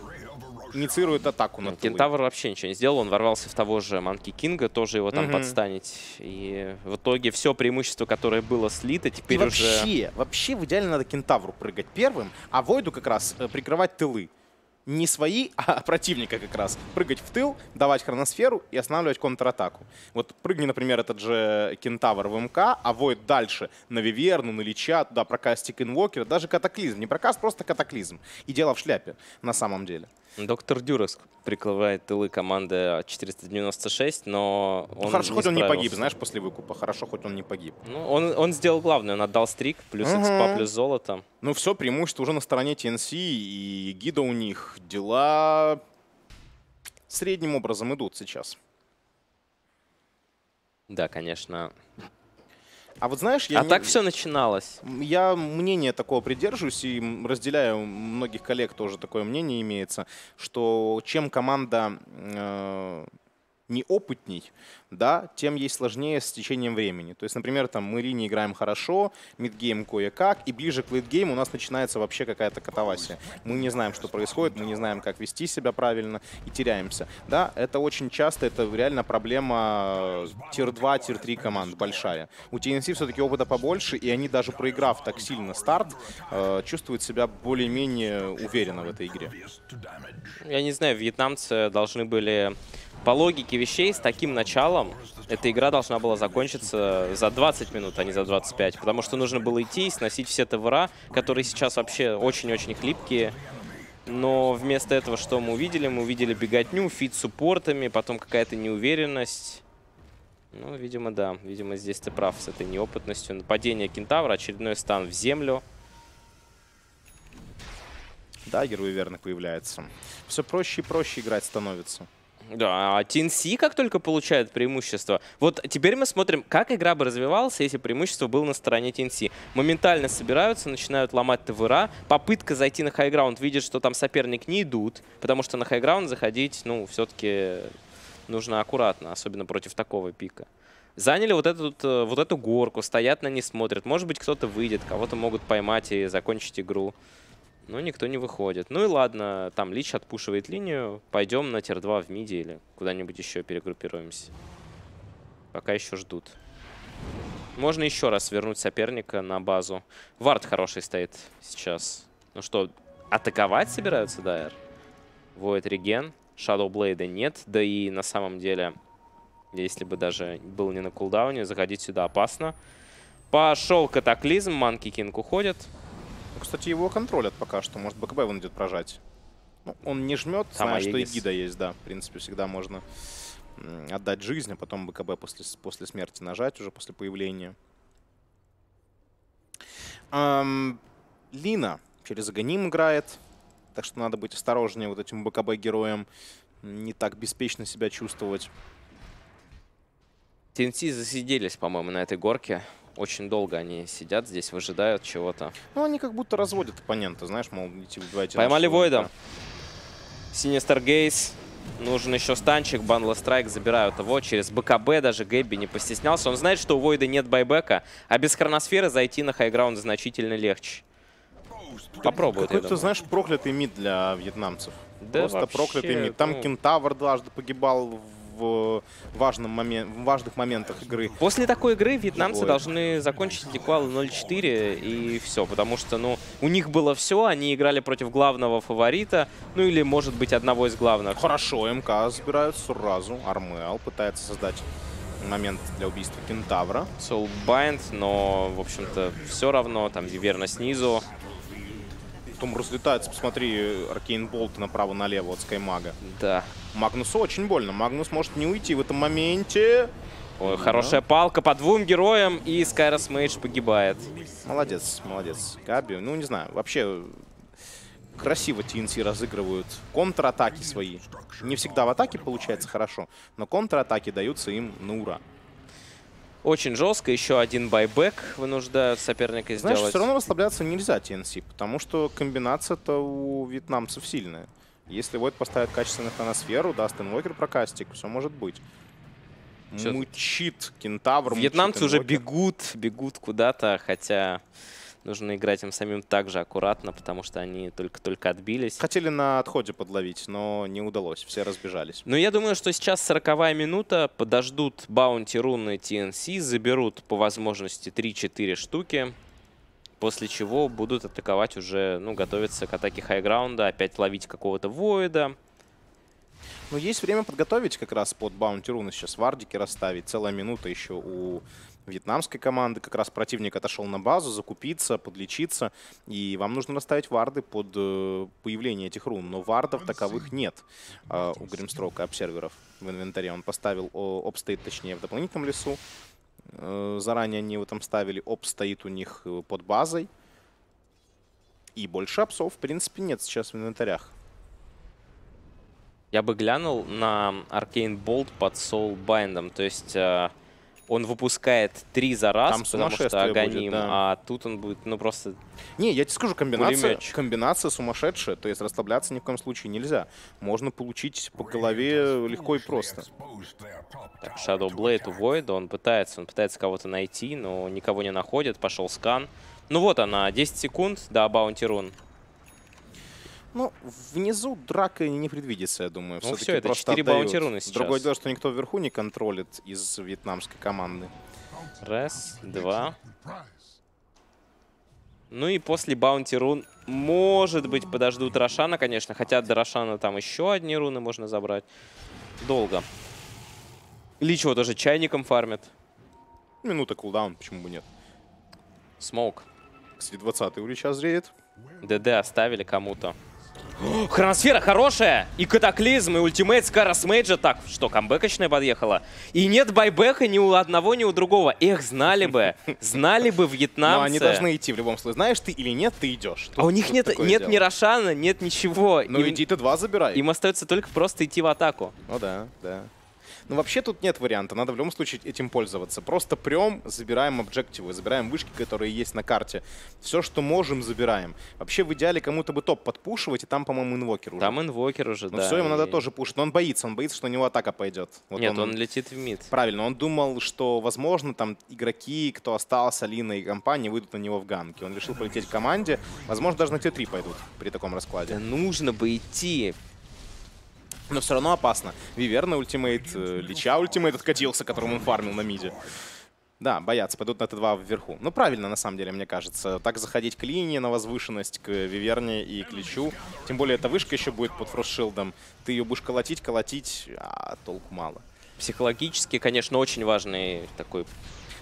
Speaker 2: Инициирует атаку на.
Speaker 1: Кентавр вообще ничего не сделал, он ворвался в того же Манки Кинга, тоже его там
Speaker 2: Мгм.
Speaker 1: подстанить. И в итоге все преимущество, которое было слито,
Speaker 2: И
Speaker 1: теперь уже...
Speaker 2: вообще, вообще в идеале надо кентавру прыгать первым, а Войду как раз э, прикрывать тылы. Не свои, а противника как раз. Прыгать в тыл, давать хроносферу и останавливать контратаку. Вот прыгни, например, этот же кентавр в МК, а Войд дальше на Виверну, на Лича, туда прокастик инвокера, даже катаклизм. Не прокаст, просто катаклизм. И дело в шляпе, на самом деле.
Speaker 1: Доктор Дюрекс прикрывает тылы команды 496, но
Speaker 2: Ну,
Speaker 1: он
Speaker 2: хорошо,
Speaker 1: не
Speaker 2: хоть он не погиб, знаешь, после выкупа. Хорошо, хоть он не погиб.
Speaker 1: Ну, он, он сделал главное, он отдал стрик, плюс
Speaker 2: Мгм.
Speaker 1: экспа, плюс золото.
Speaker 2: Ну все, преимущество уже на стороне TNC, и гида у них дела средним образом идут сейчас.
Speaker 1: Да, конечно.
Speaker 2: А вот знаешь, я,
Speaker 1: а
Speaker 2: не-
Speaker 1: так все начиналось.
Speaker 2: я мнение такого придерживаюсь и разделяю, у многих коллег тоже такое мнение имеется, что чем команда э, неопытней, да, тем ей сложнее с течением времени. То есть, например, там мы линии играем хорошо, midgame кое-как, и ближе к лейтгейму у нас начинается вообще какая-то катавасия. Мы не знаем, что происходит, мы не знаем, как вести себя правильно, и теряемся. Да, это очень часто, это реально проблема tier-2, tier-3 команд большая. У TNC все-таки опыта побольше, и они даже проиграв так сильно старт, э, чувствуют себя более-менее уверенно в этой игре.
Speaker 1: Я не знаю, вьетнамцы должны были по логике вещей с таким началом эта игра должна была закончиться за 20 минут, а не за 25, потому что нужно было идти и сносить все ТВРа, которые сейчас вообще очень-очень хлипкие. Но вместо этого что мы увидели? Мы увидели беготню, фит с суппортами, потом какая-то неуверенность. Ну, видимо, да. Видимо, здесь ты прав с этой неопытностью. Нападение Кентавра, очередной стан в землю.
Speaker 2: Да, герой верно появляется. Все проще и проще играть становится.
Speaker 1: Да, а TNC как только получает преимущество. Вот теперь мы смотрим, как игра бы развивалась, если преимущество было на стороне TNC. Моментально собираются, начинают ломать ТВРа. Попытка зайти на хайграунд, видят, что там соперник не идут, потому что на хайграунд заходить, ну, все-таки нужно аккуратно, особенно против такого пика. Заняли вот эту, э, вот эту горку, стоят на ней, смотрят. Может быть, кто-то выйдет, кого-то могут поймать и закончить игру. Но никто не выходит. Ну и ладно, там Лич отпушивает линию. Пойдем на tier-2 в миде или куда-нибудь еще перегруппируемся. Пока еще ждут. Можно еще раз вернуть соперника на базу. Вард хороший стоит сейчас. Ну что, атаковать собираются Дайер? Войд реген. Blade нет. Да и на самом деле, если бы даже был не на кулдауне, заходить сюда опасно. Пошел катаклизм. Манки Кинг уходит.
Speaker 2: Ну, Кстати, его контролят пока что. Может, БКБ его найдет прожать. Ну, он не жмет,
Speaker 1: Там
Speaker 2: зная, что и гида есть, да. В принципе, всегда можно отдать жизнь, а потом БКБ после, после смерти нажать уже, после появления. Ам, Лина через Аганим играет, так что надо быть осторожнее вот этим БКБ-героем. Не так беспечно себя чувствовать.
Speaker 1: TNT засиделись, по-моему, на этой горке. Очень долго они сидят здесь, выжидают чего-то.
Speaker 2: Ну, они как будто разводят оппонента, знаешь, мол, идите убивайте
Speaker 1: Поймали Войда. Синистер Гейс. Нужен еще станчик. Банла Страйк забирают его. Через БКБ даже Гэбби не постеснялся. Он знает, что у Войда нет байбека, а без хроносферы зайти на хайграунд значительно легче. Попробуют,
Speaker 2: Какой-то, знаешь, проклятый мид для вьетнамцев.
Speaker 1: Да
Speaker 2: Просто
Speaker 1: вообще,
Speaker 2: проклятый мид. Там
Speaker 1: ну.
Speaker 2: Кентавр дважды погибал в, важном момен- в важных моментах игры.
Speaker 1: После такой игры вьетнамцы
Speaker 2: Ой.
Speaker 1: должны закончить Диквал 0-4 и все, потому что, ну, у них было все, они играли против главного фаворита, ну или, может быть, одного из главных.
Speaker 2: Хорошо, МК забирают сразу. Армел пытается создать момент для убийства Кентавра.
Speaker 1: Soulbind, но, в общем-то, все равно, там Виверна снизу.
Speaker 2: Потом разлетается, посмотри, Аркейн Болт направо-налево от Скаймага.
Speaker 1: Да.
Speaker 2: Магнусу очень больно. Магнус может не уйти в этом моменте.
Speaker 1: Ой, хорошая палка по двум героям, и Скайрос Мейдж погибает.
Speaker 2: Молодец, молодец. Габи, ну не знаю, вообще красиво TNC разыгрывают контратаки свои. Не всегда в атаке получается хорошо, но контратаки даются им на ура.
Speaker 1: Очень жестко, еще один байбек вынуждают соперника
Speaker 2: Знаешь,
Speaker 1: сделать.
Speaker 2: все равно расслабляться нельзя TNC, потому что комбинация-то у вьетнамцев сильная. Если Войд поставит качественную хроносферу, даст инвокер прокастик, все может быть.
Speaker 1: Чё-
Speaker 2: Мучит кентавр. мучит
Speaker 1: Вьетнамцы уже
Speaker 2: инвокер.
Speaker 1: бегут, бегут куда-то, хотя нужно играть им самим так же аккуратно, потому что они только-только отбились.
Speaker 2: Хотели на отходе подловить, но не удалось, все разбежались.
Speaker 1: Но я думаю, что сейчас 40 минута, подождут баунти руны TNC, заберут по возможности 3-4 штуки, после чего будут атаковать уже, ну, готовиться к атаке хайграунда, опять ловить какого-то воида.
Speaker 2: Ну, есть время подготовить как раз под баунти руны сейчас вардики расставить. Целая минута еще у вьетнамской команды. Как раз противник отошел на базу, закупиться, подлечиться. И вам нужно расставить варды под э, появление этих рун. Но вардов таковых нет э, у Гримстрока обсерверов в инвентаре. Он поставил оп стоит, точнее, в дополнительном лесу. Э, заранее они его там ставили. Оп стоит у них э, под базой. И больше опсов, в принципе, нет сейчас в инвентарях.
Speaker 1: Я бы глянул на Arcane Bolt под Soul Bind. То есть э, он выпускает три за раз,
Speaker 2: Там
Speaker 1: потому что Аганим, будет, да. а тут он будет, ну, просто...
Speaker 2: Не, я тебе скажу, комбинация, комбинация сумасшедшая, то есть расслабляться ни в коем случае нельзя. Можно получить по голове легко и просто.
Speaker 1: Так, Shadow Blade у Void, он пытается, он пытается кого-то найти, но никого не находит, пошел скан. Ну вот она, 10 секунд до Bounty Run.
Speaker 2: Ну, внизу драка не предвидится, я думаю.
Speaker 1: Ну все, это 4 баунтируна сейчас.
Speaker 2: Другое дело, что никто вверху не контролит из вьетнамской команды.
Speaker 1: Раз, два. Ну и после баунти рун, может быть, подождут Рошана, конечно. Хотя до Рошана там еще одни руны можно забрать. Долго. Лич тоже чайником фармит.
Speaker 2: Минута кулдаун, почему бы нет.
Speaker 1: Smoke.
Speaker 2: Кстати, 20 у Лича зреет.
Speaker 1: ДД оставили кому-то. Хроносфера хорошая. И катаклизм, и ультимейт Skywrath Mage а. Так, что, камбэкочная подъехала? И нет байбека ни у одного, ни у другого. Эх, знали бы. Знали бы вьетнамцы. Но
Speaker 2: они должны идти в любом случае. Знаешь ты или нет, ты идешь.
Speaker 1: Тут, а у них нет, нет ни Рошана, нет ничего.
Speaker 2: Ну иди ты два забирай.
Speaker 1: Им остается только просто идти в атаку.
Speaker 2: Ну да, да. Но вообще тут нет варианта, надо в любом случае этим пользоваться. Просто прям забираем объективы, забираем вышки, которые есть на карте. Все, что можем, забираем. Вообще в идеале кому-то бы топ подпушивать, и там, по-моему, инвокер уже.
Speaker 1: Там инвокер уже,
Speaker 2: Но
Speaker 1: да.
Speaker 2: все, ему и... надо тоже пушить. Но он боится, он боится, что у него атака пойдет.
Speaker 1: Вот нет, он, он летит в мид.
Speaker 2: Правильно, он думал, что, возможно, там игроки, кто остался, Алина и компания, выйдут на него в ганки. Он решил полететь в команде. Возможно, даже на Т3 пойдут при таком раскладе.
Speaker 1: Да нужно бы идти.
Speaker 2: Но все равно опасно. Виверна ультимейт, э, Лича ультимейт откатился, которым он фармил на миде. Да, боятся, пойдут на Т2 вверху. Ну, правильно, на самом деле, мне кажется. Так заходить к линии на возвышенность, к Виверне и к Личу. Тем более, эта вышка еще будет под фростшилдом. Ты ее будешь колотить, колотить, а толку мало.
Speaker 1: Психологически, конечно, очень важный такой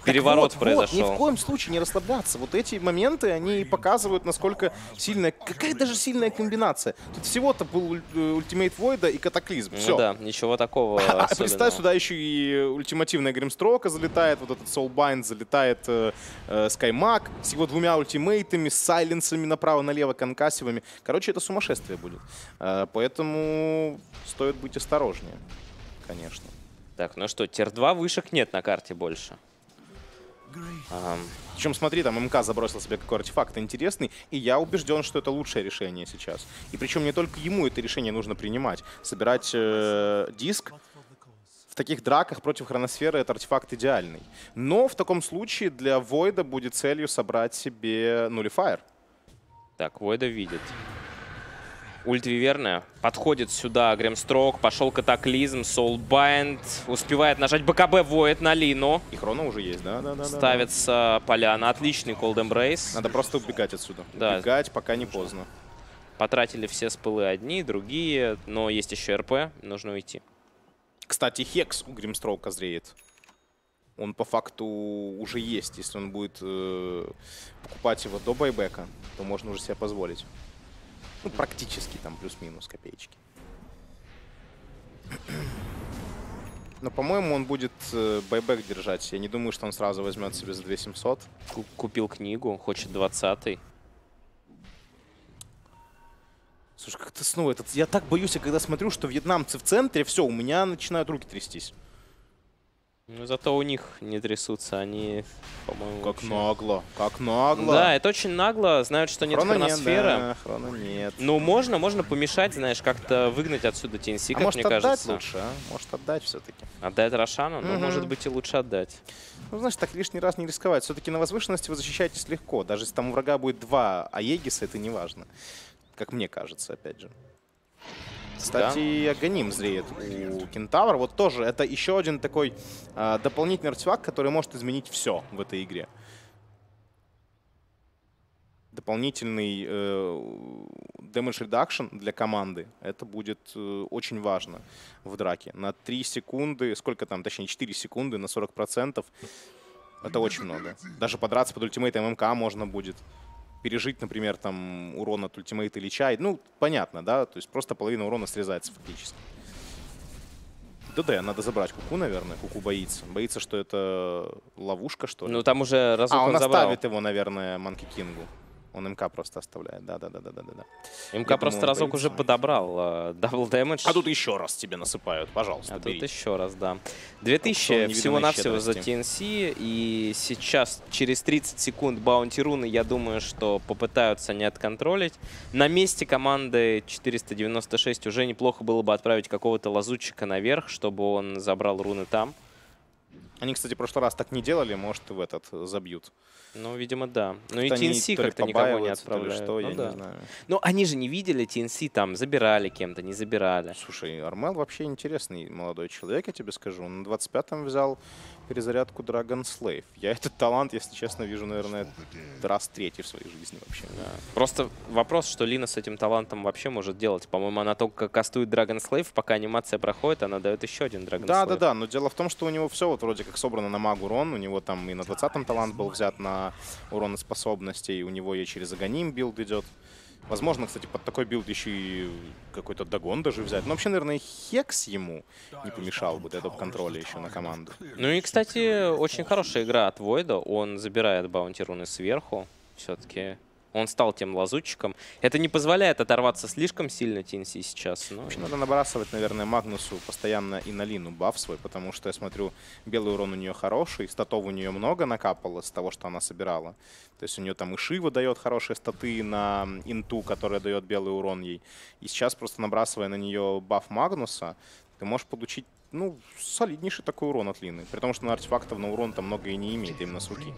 Speaker 1: переворот
Speaker 2: вот,
Speaker 1: произошел.
Speaker 2: Вот, ни в коем случае не расслабляться. Вот эти моменты, они показывают, насколько сильная, какая даже сильная комбинация. Тут всего-то был э, ультимейт Войда и катаклизм. Все.
Speaker 1: Ну да, ничего такого А
Speaker 2: представь, сюда еще и ультимативная Гримстрока залетает, вот этот Soulbind залетает э, э, Скаймаг с его двумя ультимейтами, с сайленсами направо-налево, конкассивами. Короче, это сумасшествие будет. Э, поэтому стоит быть осторожнее, конечно.
Speaker 1: Так, ну что, тир-2 вышек нет на карте больше.
Speaker 2: Причем, смотри, там МК забросил себе какой артефакт интересный, и я убежден, что это лучшее решение сейчас. И причем не только ему это решение нужно принимать. Собирать э, диск в таких драках против хроносферы это артефакт идеальный. Но в таком случае для Войда будет целью собрать себе нулифайр.
Speaker 1: Так, Войда видит. Ульт Виверна. Подходит сюда Grimstroke. Пошел Катаклизм. Soulbind. Успевает нажать БКБ. Войд на Лину.
Speaker 2: И Хрона уже есть, да? да, да
Speaker 1: Ставится да. поляна. Отличный Cold Embrace.
Speaker 2: Надо просто убегать отсюда. Да. Убегать, пока не поздно.
Speaker 1: Потратили все спеллы одни, другие. Но есть еще РП. Нужно уйти.
Speaker 2: Кстати, Hex у Grimstroke а зреет. Он по факту уже есть. Если он будет э, покупать его до байбека, то можно уже себе позволить. Ну, практически там плюс-минус копеечки. Но, по-моему, он будет э, байбек держать. Я не думаю, что он сразу возьмет себе за 2700.
Speaker 1: Купил книгу, хочет 20-й.
Speaker 2: Слушай, как-то снова этот... Я так боюсь, когда смотрю, что вьетнамцы в центре, все, у меня начинают руки трястись.
Speaker 1: Ну, зато у них не трясутся, они, по-моему,
Speaker 2: Как вообще... нагло, как нагло.
Speaker 1: Да, это очень нагло, знают, что нет хрона хроносферы. Нет,
Speaker 2: да, хрона нет.
Speaker 1: Ну, можно, можно помешать, знаешь, как-то выгнать отсюда TNC, а как
Speaker 2: может
Speaker 1: мне
Speaker 2: отдать
Speaker 1: кажется.
Speaker 2: лучше, а? Может отдать все-таки.
Speaker 1: Отдать Рошану? Угу. Ну, может быть, и лучше отдать.
Speaker 2: Ну, знаешь, так лишний раз не рисковать. Все-таки на возвышенности вы защищаетесь легко. Даже если там у врага будет два Аегиса, это не важно. Как мне кажется, опять же. Кстати, да. Аганим зреет у Кентавра. Вот тоже это еще один такой э, дополнительный артефакт, который может изменить все в этой игре. Дополнительный э, damage reduction для команды. Это будет э, очень важно в драке. На 3 секунды, сколько там, точнее 4 секунды, на 40%. Это очень много. Даже подраться под ультимейтом МК можно будет. Пережить, например, там урон от ультимейта или чай. Ну, понятно, да? То есть просто половина урона срезается фактически. ДД, надо забрать Куку, наверное. Куку боится. Боится, что это ловушка, что ли?
Speaker 1: Ну там уже разок
Speaker 2: а, он,
Speaker 1: он забрал.
Speaker 2: оставит его, наверное, Monkey King у. Он МК просто оставляет. Да-да-да-да-да-да.
Speaker 1: МК
Speaker 2: Я
Speaker 1: просто
Speaker 2: думаю,
Speaker 1: разок
Speaker 2: боится.
Speaker 1: уже подобрал double damage.
Speaker 2: А тут еще раз тебе насыпают, пожалуйста,
Speaker 1: А тут
Speaker 2: бери.
Speaker 1: еще раз, да.
Speaker 2: Аукцион
Speaker 1: 2000
Speaker 2: невиданной
Speaker 1: всего-навсего за. TNC. И сейчас, через 30 секунд bounty руны, я думаю, что попытаются не отконтролить. На месте команды 496 уже неплохо было бы отправить какого-то лазутчика наверх, чтобы он забрал руны там.
Speaker 2: Они, кстати, в прошлый раз так не делали, может, и в этот забьют.
Speaker 1: Ну, видимо, да. Ну и TNC как-то никого не отправляют.
Speaker 2: что,
Speaker 1: Ну
Speaker 2: я
Speaker 1: да.
Speaker 2: не знаю.
Speaker 1: Ну, они же не видели TNC, там, забирали кем-то, не забирали.
Speaker 2: Слушай, Армел вообще интересный молодой человек, я тебе скажу. Он на 25-м взял перезарядку Dragon Slave. Я этот талант, если честно, вижу, наверное, раз третий в своей жизни вообще.
Speaker 1: Да. Просто вопрос, что Лина с этим талантом вообще может делать. По-моему, она только кастует Dragon Slave, пока анимация проходит, она дает еще один Dragon
Speaker 2: Да,
Speaker 1: Slave.
Speaker 2: да, да, но дело в том, что у него все вот вроде как собрано на магу урон, у него там и на 20-м талант был взят на урон способностей, у него и через Аганим билд идет. Возможно, кстати, под такой билд еще и какой-то догон даже взять. Но вообще, наверное, Hex ему не помешал бы до контроля еще на команду.
Speaker 1: Ну и, кстати, очень хорошая игра от Войда. Он забирает баунти сверху. Все-таки он стал тем лазутчиком. Это не позволяет оторваться слишком сильно TNC сейчас. Но...
Speaker 2: Вообще надо набрасывать, наверное, Магнусу постоянно и на Лину баф свой, потому что я смотрю, белый урон у нее хороший, статов у нее много накапало с того, что она собирала. То есть у нее там и Шива дает хорошие статы на инту, которая дает белый урон ей. И сейчас просто набрасывая на нее баф Магнуса, ты можешь получить ну, солиднейший такой урон от Лины. При том, что на артефактов на урон там много и не имеет, именно с руки.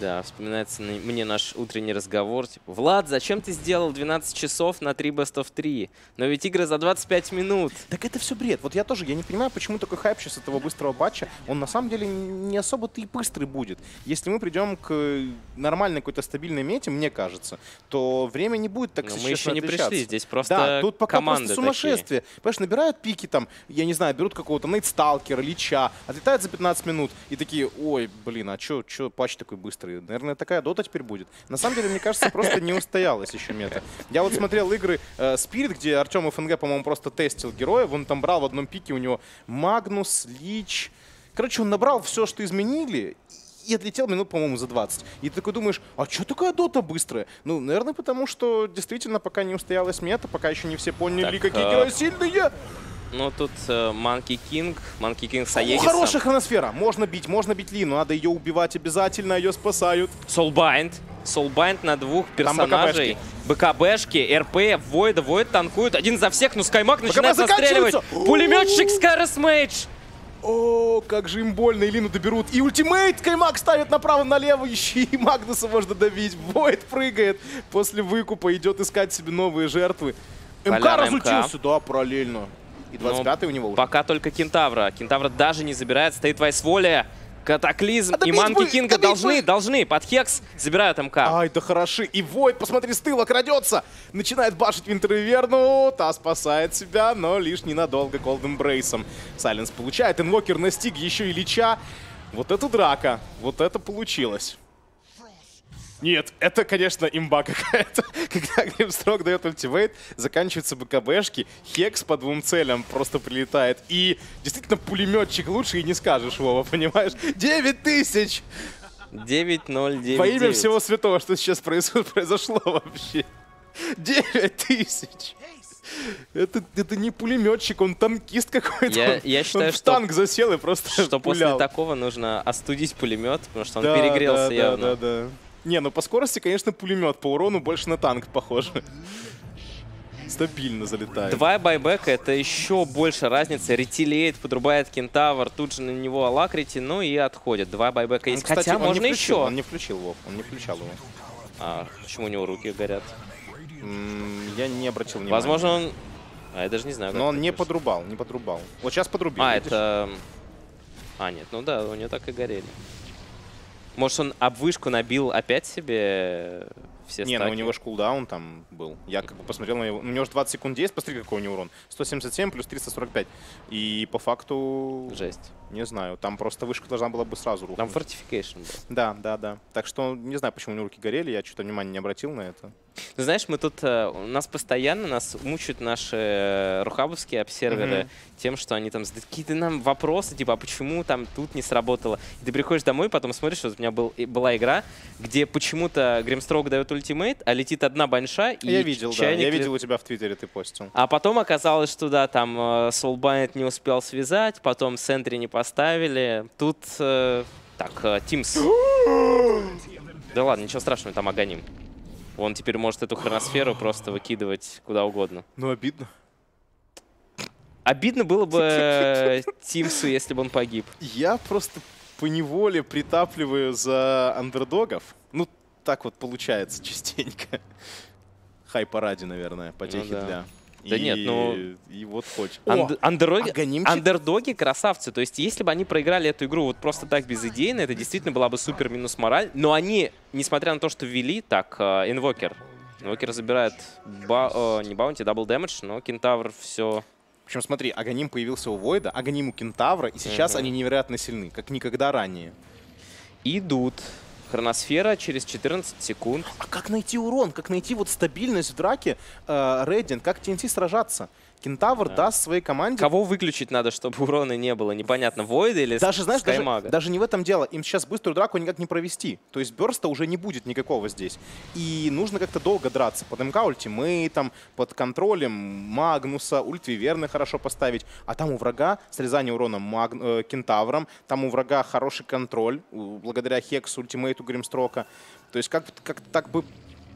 Speaker 1: Да, вспоминается на- мне наш утренний разговор. Типа, Влад, зачем ты сделал 12 часов на 3 best of 3? Но ведь игры за 25 минут.
Speaker 2: Так это все бред. Вот я тоже, я не понимаю, почему такой хайп сейчас этого быстрого батча. Он на самом деле не особо-то и быстрый будет. Если мы придем к нормальной какой-то стабильной мете, мне кажется, то время не будет так
Speaker 1: Но мы еще не пришли, здесь просто
Speaker 2: Да, тут пока
Speaker 1: команды
Speaker 2: просто сумасшествие. Понимаешь, набирают пики там, я не знаю, берут какого-то Нейтсталкера, Лича, отлетают за 15 минут и такие, ой, блин, а чё, чё патч такой быстрый? Наверное, такая дота теперь будет. На самом деле, мне кажется, просто не устоялась еще мета. Я вот смотрел игры э, Spirit, где Артем ФНГ, по-моему, просто тестил героев. Он там брал в одном пике у него Магнус, Лич. Короче, он набрал все, что изменили, и отлетел минут, по-моему, за 20. И ты такой думаешь, а что такая дота быстрая? Ну, наверное, потому что действительно пока не устоялась мета, пока еще не все поняли,
Speaker 1: Так,
Speaker 2: какие
Speaker 1: а,
Speaker 2: герои сильные.
Speaker 1: Ну, тут Monkey King, Monkey King с
Speaker 2: Aegis
Speaker 1: ом.
Speaker 2: хорошая хроносфера. Можно бить, можно бить Лину. Надо ее убивать обязательно, ее спасают.
Speaker 1: Soulbind. Soulbind на двух персонажей. БКБшки, РП, Войда. Войд танкует один за всех, но Скаймак начинает настреливать. Пулеметчик Скайрос Мейдж.
Speaker 2: О, как же им больно, и Лину доберут. И ультимейт Каймак ставит направо-налево, еще и Магнуса можно добить. Войд прыгает, после выкупа идет искать себе новые жертвы. МК
Speaker 1: Поляна
Speaker 2: разучился, да, параллельно. И 25-й у него уже.
Speaker 1: Пока только Кентавра. Кентавра даже не забирает, стоит Вайсволя. Катаклизм
Speaker 2: А
Speaker 1: и Манки
Speaker 2: бы,
Speaker 1: Кинга должны,
Speaker 2: бы.
Speaker 1: должны. Под Хекс забирают МК.
Speaker 2: Ай, да хороши. И Войд, посмотри, с тыла крадется. Начинает башить Винтерверну. Та спасает себя, но лишь ненадолго Голден Брейсом. Сайленс получает. Инвокер настиг еще и Лича. Вот это драка. Вот это получилось. Нет, это, конечно, имба какая-то. Когда Гримстрок дает ультимейт, заканчиваются БКБшки, Хекс по двум целям просто прилетает. И действительно пулеметчик лучше и не скажешь, Вова, понимаешь? 9 тысяч!
Speaker 1: 9-0-9.
Speaker 2: Во имя всего святого, что сейчас произошло вообще. 9 тысяч. Это, это не пулеметчик, он танкист какой-то.
Speaker 1: Я-
Speaker 2: Он-
Speaker 1: я считаю,
Speaker 2: он в
Speaker 1: что-
Speaker 2: танк засел и просто
Speaker 1: Что после
Speaker 2: пулял.
Speaker 1: такого нужно остудить пулемет, потому что он
Speaker 2: Да,
Speaker 1: перегрелся
Speaker 2: да,
Speaker 1: явно.
Speaker 2: Да, да, да. Не, ну по скорости, конечно, пулемет, по урону больше на танк похоже. Стабильно залетает.
Speaker 1: Два байбека — это еще больше разница. Ретилеет, подрубает кентавр, тут же на него алакрити, ну и отходит. Два байбека
Speaker 2: Он,
Speaker 1: есть.
Speaker 2: кстати,
Speaker 1: Хотя
Speaker 2: он
Speaker 1: можно
Speaker 2: включил,
Speaker 1: еще.
Speaker 2: Он не включил Вов, он не включал его.
Speaker 1: А, почему у него руки горят?
Speaker 2: М, Я не обратил внимания.
Speaker 1: Возможно, он... А, я даже не знаю.
Speaker 2: Но он не подрубал, не подрубал. Вот сейчас подрубил.
Speaker 1: А,
Speaker 2: видишь?
Speaker 1: это... А, нет, ну да, у него так и горели. Может, он обвышку набил опять себе все
Speaker 2: Не, ну у
Speaker 1: стаки?
Speaker 2: него ж кулдаун там был. Я как бы посмотрел на его. У него же 20 секунд есть, посмотри, какой у него урон. 177 плюс 345. И по факту...
Speaker 1: Жесть.
Speaker 2: Не знаю, там просто вышка должна была бы сразу рухнуть.
Speaker 1: Там Fortification был.
Speaker 2: Да, да, да. Так что не знаю, почему у него руки горели, я что-то внимания не обратил на это.
Speaker 1: Ну, знаешь, мы тут, э, у нас постоянно, нас мучают наши э, рухабовские обсерверы
Speaker 2: Мгм.
Speaker 1: тем, что они там задают какие-то нам вопросы, типа, а почему там тут не сработало? И ты приходишь домой, потом смотришь, вот у меня был, была игра, где почему-то Гримстрок дает ультимейт, а летит одна банша, и
Speaker 2: я видел, да.
Speaker 1: чайник
Speaker 2: Я
Speaker 1: лет-
Speaker 2: видел у тебя в Твиттере, ты постил.
Speaker 1: А потом оказалось, что да, там э, Soulbind не успел связать, потом Сентри не поставили. Тут э, так, э, Teams. да ладно, ничего страшного, там Аганим. Он теперь может эту хроносферу просто выкидывать куда угодно.
Speaker 2: Ну, обидно.
Speaker 1: Обидно было бы э, Тимсу, если бы он погиб.
Speaker 2: Я просто по неволе притапливаю за андердогов. Ну, так вот получается частенько. Хайпа ради, наверное, потехи
Speaker 1: Ну да.
Speaker 2: для.
Speaker 1: Да
Speaker 2: и,
Speaker 1: нет, ну-
Speaker 2: И вот хоть.
Speaker 1: Анд- андердоги, красавцы. То есть, если бы они проиграли эту игру вот просто так безыдейно, это действительно была бы супер минус мораль. Но они, несмотря на то, что ввели, так, э, Invoker. Invoker забирает ба- э, не bounty, double damage, но кентавр все
Speaker 2: В общем, смотри, Аганим появился у Войда, Аганим у Кентавра, и сейчас
Speaker 1: Мгм.
Speaker 2: они невероятно сильны, как никогда ранее.
Speaker 1: идут. Хроносфера через 14 секунд.
Speaker 2: А как найти урон? Как найти вот стабильность в драке э, Реддин? Как TNT сражаться? Кентавр даст своей команде
Speaker 1: Кого выключить надо, чтобы урона не было? Непонятно, Войда или
Speaker 2: Даже, знаешь, даже,
Speaker 1: Скаймага?
Speaker 2: даже не в этом дело. Им сейчас быструю драку никак не провести. То есть бёрста уже не будет никакого здесь. И нужно как-то долго драться. Под МК ультимейтом, под контролем Магнуса, ульт Виверны хорошо поставить. А там у врага срезание урона Маг... э, Кентавром. Там у врага хороший контроль, благодаря Хексу, ультимейту Гримстрока. То есть как, как так бы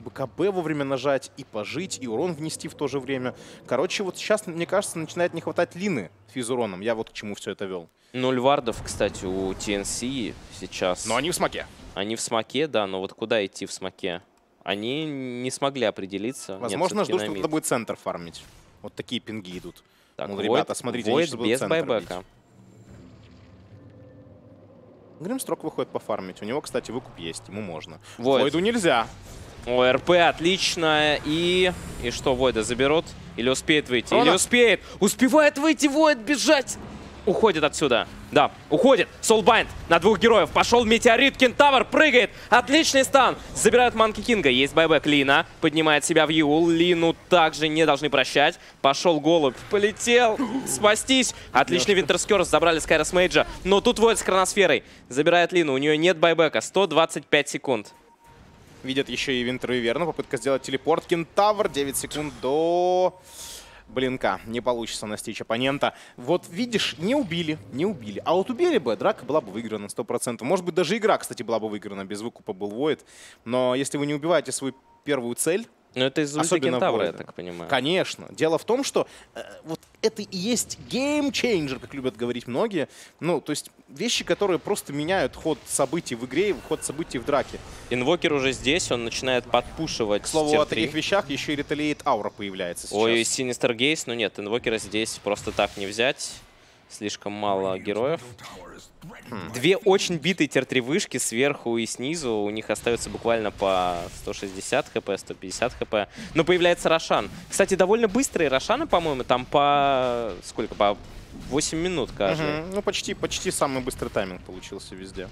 Speaker 2: БКБ вовремя нажать и пожить, и урон внести в то же время. Короче, вот сейчас, мне кажется, начинает не хватать Лины физуроном. Я вот к чему все это вел.
Speaker 1: Ноль вардов, кстати, у TNC сейчас.
Speaker 2: Но они в смоке.
Speaker 1: Они в смоке, да, но вот куда идти в смоке? Они не смогли определиться.
Speaker 2: Возможно, ждут, что кто-то будет центр фармить. Вот такие пинги идут.
Speaker 1: Так,
Speaker 2: Мол,
Speaker 1: Void-
Speaker 2: ребята, смотрите, они
Speaker 1: Void
Speaker 2: будут
Speaker 1: без байбека.
Speaker 2: бить. Гримстрок выходит пофармить. У него, кстати, выкуп есть, ему можно. Войду нельзя.
Speaker 1: О, РП отлично. И... И что, Войда заберут? Или успеет выйти? Или
Speaker 2: Рона.
Speaker 1: успеет? Успевает выйти Войд, бежать! Уходит отсюда. Да, уходит. Soulbind на двух героев. Пошел метеорит, кентавр прыгает. Отличный стан. Забирают Манки Кинга. Есть байбек Лина. Поднимает себя в Юл. Лину также не должны прощать. Пошел голубь. Полетел. Спастись. Отличный Winter's Curse. Забрали Skywrath Mage а. Но тут Войд с хроносферой. Забирает Лину. У нее нет байбека. 125 секунд.
Speaker 2: Видят еще и Winter Wyvern у. Попытка сделать телепорт. Кентавр. 9 секунд до... Blink а. Не получится настичь оппонента. Вот видишь, не убили, не убили. А вот убили бы, драка была бы выиграна 100%. Может быть, даже игра, кстати, была бы выиграна. Без выкупа был Void. Но если вы не убиваете свою первую цель,
Speaker 1: Ну это из
Speaker 2: Особенно
Speaker 1: кентавра, я так понимаю.
Speaker 2: Конечно. Дело в том, что э, вот это и есть game changer, как любят говорить многие. Ну, то есть вещи, которые просто меняют ход событий в игре и ход событий в драке.
Speaker 1: Invoker уже здесь, он начинает подпушивать
Speaker 2: К слову, о
Speaker 1: 3.
Speaker 2: таких вещах еще и retaliate аура появляется сейчас.
Speaker 1: Ой, Sinister Gaze, ну нет, Invoker а здесь просто так не взять. Слишком мало героев. Две очень битые tier-3 вышки сверху и снизу. У них остается буквально по 160 хп, 150 хп. Но появляется Рошан. Кстати, довольно быстрые Рошаны, по-моему, там по... Сколько? По 8 минут каждый.
Speaker 2: Мгм. Ну, почти, почти самый быстрый тайминг получился везде.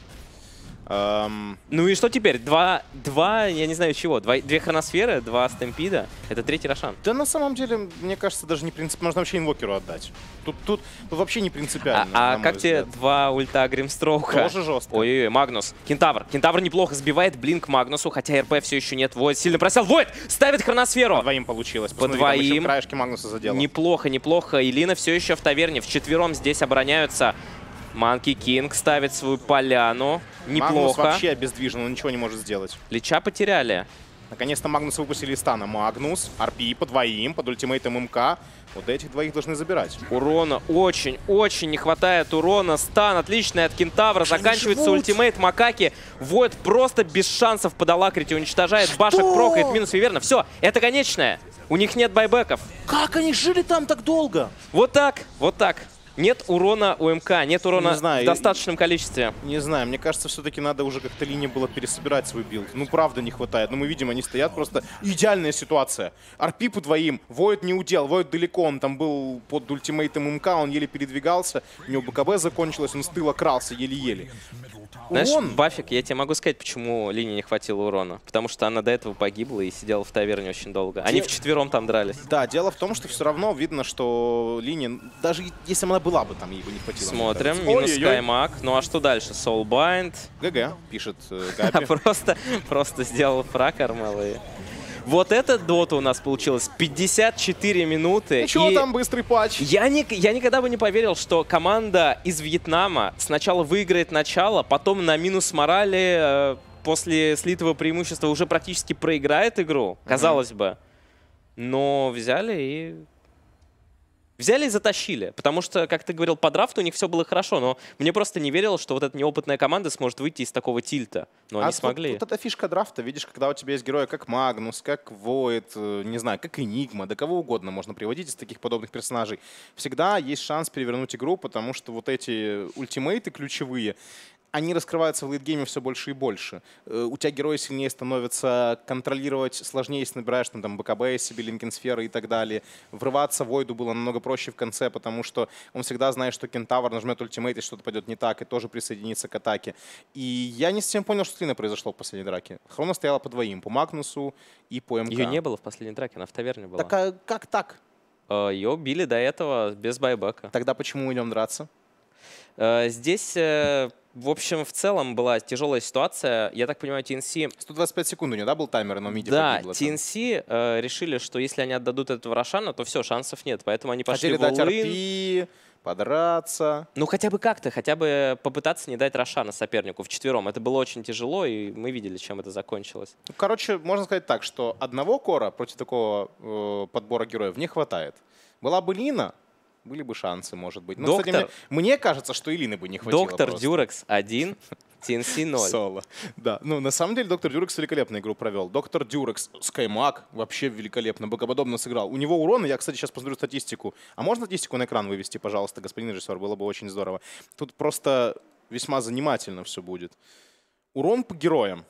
Speaker 2: Эм,
Speaker 1: Ну и что теперь? Два, два я не знаю чего, два, две хроносферы, два стемпида. Это третий Рошан.
Speaker 2: да на самом деле, мне кажется, даже не принцип. Можно вообще инвокеру отдать. Тут, тут, тут вообще не принципиально.
Speaker 1: А, а как
Speaker 2: мой
Speaker 1: тебе
Speaker 2: взгляд.
Speaker 1: два ульта Гримстроука?
Speaker 2: Тоже жестко.
Speaker 1: Ой-ой-ой, Магнус. Кентавр. Кентавр неплохо сбивает блинк Магнусу, хотя РП все еще нет. Войд сильно просел. Войд ставит хроносферу.
Speaker 2: По двоим получилось.
Speaker 1: По
Speaker 2: Посмотри, еще
Speaker 1: двоим.
Speaker 2: краешки Магнуса задела.
Speaker 1: Неплохо, неплохо. Илина все еще в таверне. Вчетвером здесь обороняются. Манки Кинг ставит свою поляну.
Speaker 2: Магнус
Speaker 1: Неплохо.
Speaker 2: вообще обездвижен, он ничего не может сделать.
Speaker 1: Лича потеряли.
Speaker 2: Наконец-то Магнуса выпустили из стана. Магнус, RP по двоим, под ультимейтом МК. Вот этих двоих должны забирать.
Speaker 1: Урона очень-очень не хватает урона. Стан отличный от Кентавра.
Speaker 2: Они
Speaker 1: Заканчивается ультимейт Макаки. Войд просто без шансов под Alacrity. Уничтожает башек, прокает минус Виверна. Все, это конечное. У них нет байбеков.
Speaker 2: Как они жили там так долго?
Speaker 1: Вот так, вот так. Нет урона у МК, нет урона
Speaker 2: Не знаю,
Speaker 1: в достаточном количестве.
Speaker 2: Не знаю, мне кажется, все-таки надо уже как-то Лине было пересобирать свой билд. Ну, правда, не хватает. Но мы видим, они стоят просто... Идеальная ситуация. RP по двоим. Войд не у дел, Войд далеко. Он там был под ультимейтом МК, он еле передвигался. У него БКБ закончилось, он с тыла крался еле-еле.
Speaker 1: Знаешь,
Speaker 2: Урон.
Speaker 1: Бафик, я тебе могу сказать, почему Лине не хватило урона. Потому что она до этого погибла и сидела в таверне очень долго. Они
Speaker 2: Де-
Speaker 1: вчетвером там дрались.
Speaker 2: Да, дело в том, что все равно видно, что линия, даже если она была бы, там бы не хватило.
Speaker 1: Смотрим, минус. Скаймак. Ну а что дальше? Soulbind.
Speaker 2: ГГ, пишет э, Габи.
Speaker 1: просто, просто сделал фраг Армел и... Вот эта дота у нас получилась 54 минуты.
Speaker 2: Ничего
Speaker 1: и
Speaker 2: там, быстрый патч.
Speaker 1: Я, не, я никогда бы не поверил, что команда из Вьетнама сначала выиграет начало, потом на минус морали э, после слитого преимущества уже практически проиграет игру, казалось бы. Но взяли и... Взяли и затащили, потому что, как ты говорил, по драфту у них все было хорошо, но мне просто не верилось, что вот эта неопытная команда сможет выйти из такого тильта. Но
Speaker 2: а
Speaker 1: они смогли.
Speaker 2: Вот, эта фишка драфта, видишь, когда у тебя есть герои как Магнус, как Воид, э, не знаю, как Энигма, да кого угодно можно приводить из таких подобных персонажей. Всегда есть шанс перевернуть игру, потому что вот эти ультимейты ключевые, они раскрываются в лейтгейме все больше и больше. Э, У тебя герои сильнее становятся, контролировать сложнее, если набираешь там, там БКБ себе, линкенсферы и так далее. Врываться в Войду было намного проще в конце, потому что он всегда знает, что Кентавр нажмет ультимейт, и что-то пойдет не так, и тоже присоединится к атаке. И я не совсем понял, что с Линой произошло в последней драке. Хрона стояла по двоим, по Магнусу и по МК.
Speaker 1: Ее не было в последней драке, она в таверне была.
Speaker 2: Так а как так?
Speaker 1: Ее били до этого без байбека.
Speaker 2: Тогда почему идем драться?
Speaker 1: Э, Здесь, э, в общем, в целом была тяжелая ситуация. Я так понимаю, TNC...
Speaker 2: 125 секунд у нее, да, был таймер, но миди
Speaker 1: Да. TNC э, решили, что если они отдадут этого Рошана, то все, шансов нет. Поэтому они пошли
Speaker 2: Хотели
Speaker 1: в
Speaker 2: дать. RP, подраться.
Speaker 1: Ну, хотя бы как-то, хотя бы попытаться не дать Рошана сопернику вчетвером. Это было очень тяжело, и мы видели, чем это закончилось.
Speaker 2: Ну, Короче, можно сказать так, что одного кора против такого э, подбора героев не хватает. Была бы Лина, были бы шансы, может быть. Но, кстати,
Speaker 1: Доктор-
Speaker 2: мне, мне кажется, что и Лины бы не хватило
Speaker 1: Доктор
Speaker 2: просто.
Speaker 1: Дюрекс 1, TNC 0.
Speaker 2: Соло. Да, ну на самом деле доктор Дюрекс великолепную игру провел. Доктор Дюрекс, Скаймак вообще великолепно, богоподобно сыграл. У него урон, я, кстати, сейчас посмотрю статистику. А можно статистику на экран вывести, пожалуйста, господин режиссер? Было бы очень здорово. Тут просто весьма занимательно все будет. Урон по героям.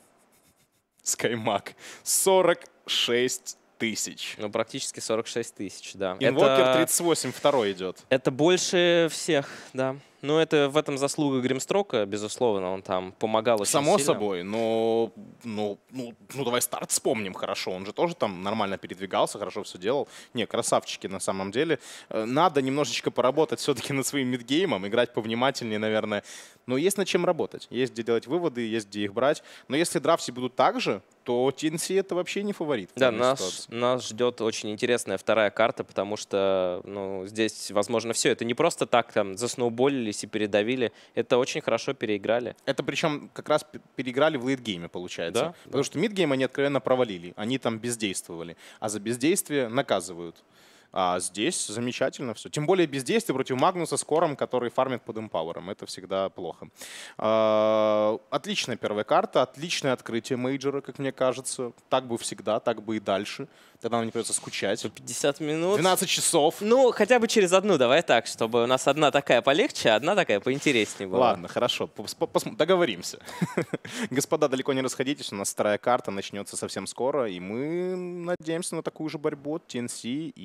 Speaker 2: Скаймак. 46 тысяч.
Speaker 1: Ну, практически 46 тысяч, да.
Speaker 2: Инвокер
Speaker 1: Это-
Speaker 2: 38, второй идет.
Speaker 1: Это больше всех, да. Ну, это в этом заслуга Гримстрока, безусловно, он там помогал очень
Speaker 2: Само
Speaker 1: сильно.
Speaker 2: собой, но ну, ну, ну давай старт вспомним хорошо. Он же тоже там нормально передвигался, хорошо все делал. Не, красавчики на самом деле. Э, Надо немножечко поработать все-таки над своим мидгеймом, играть повнимательнее, наверное. Но есть над чем работать. Есть где делать выводы, есть где их брать. Но если драфти будут так же, то TNC это вообще не фаворит.
Speaker 1: Да, нас,
Speaker 2: ситуации.
Speaker 1: нас ждет очень интересная вторая карта, потому что ну, здесь, возможно, все. Это не просто так там засноуболились и передавили. Это очень хорошо переиграли.
Speaker 2: Это причем как раз переиграли в лейтгейме, получается.
Speaker 1: Да,
Speaker 2: Потому что мидгейм они откровенно провалили. Они там бездействовали. А за бездействие наказывают. А здесь замечательно все. Тем более бездействие против Магнуса с core ом, который фармит под Empower ом. Это всегда плохо. А, Отличная первая карта, отличное открытие мейджора, как мне кажется. Так бы всегда, так бы и дальше. Тогда нам не придется скучать.
Speaker 1: 50 минут.
Speaker 2: 12 часов.
Speaker 1: Ну, хотя бы через одну давай так, чтобы у нас одна такая полегче, а одна такая поинтереснее была.
Speaker 2: Ладно, хорошо, договоримся. Господа, далеко не расходитесь, у нас вторая карта начнется совсем скоро, и мы надеемся на такую же борьбу от TNC и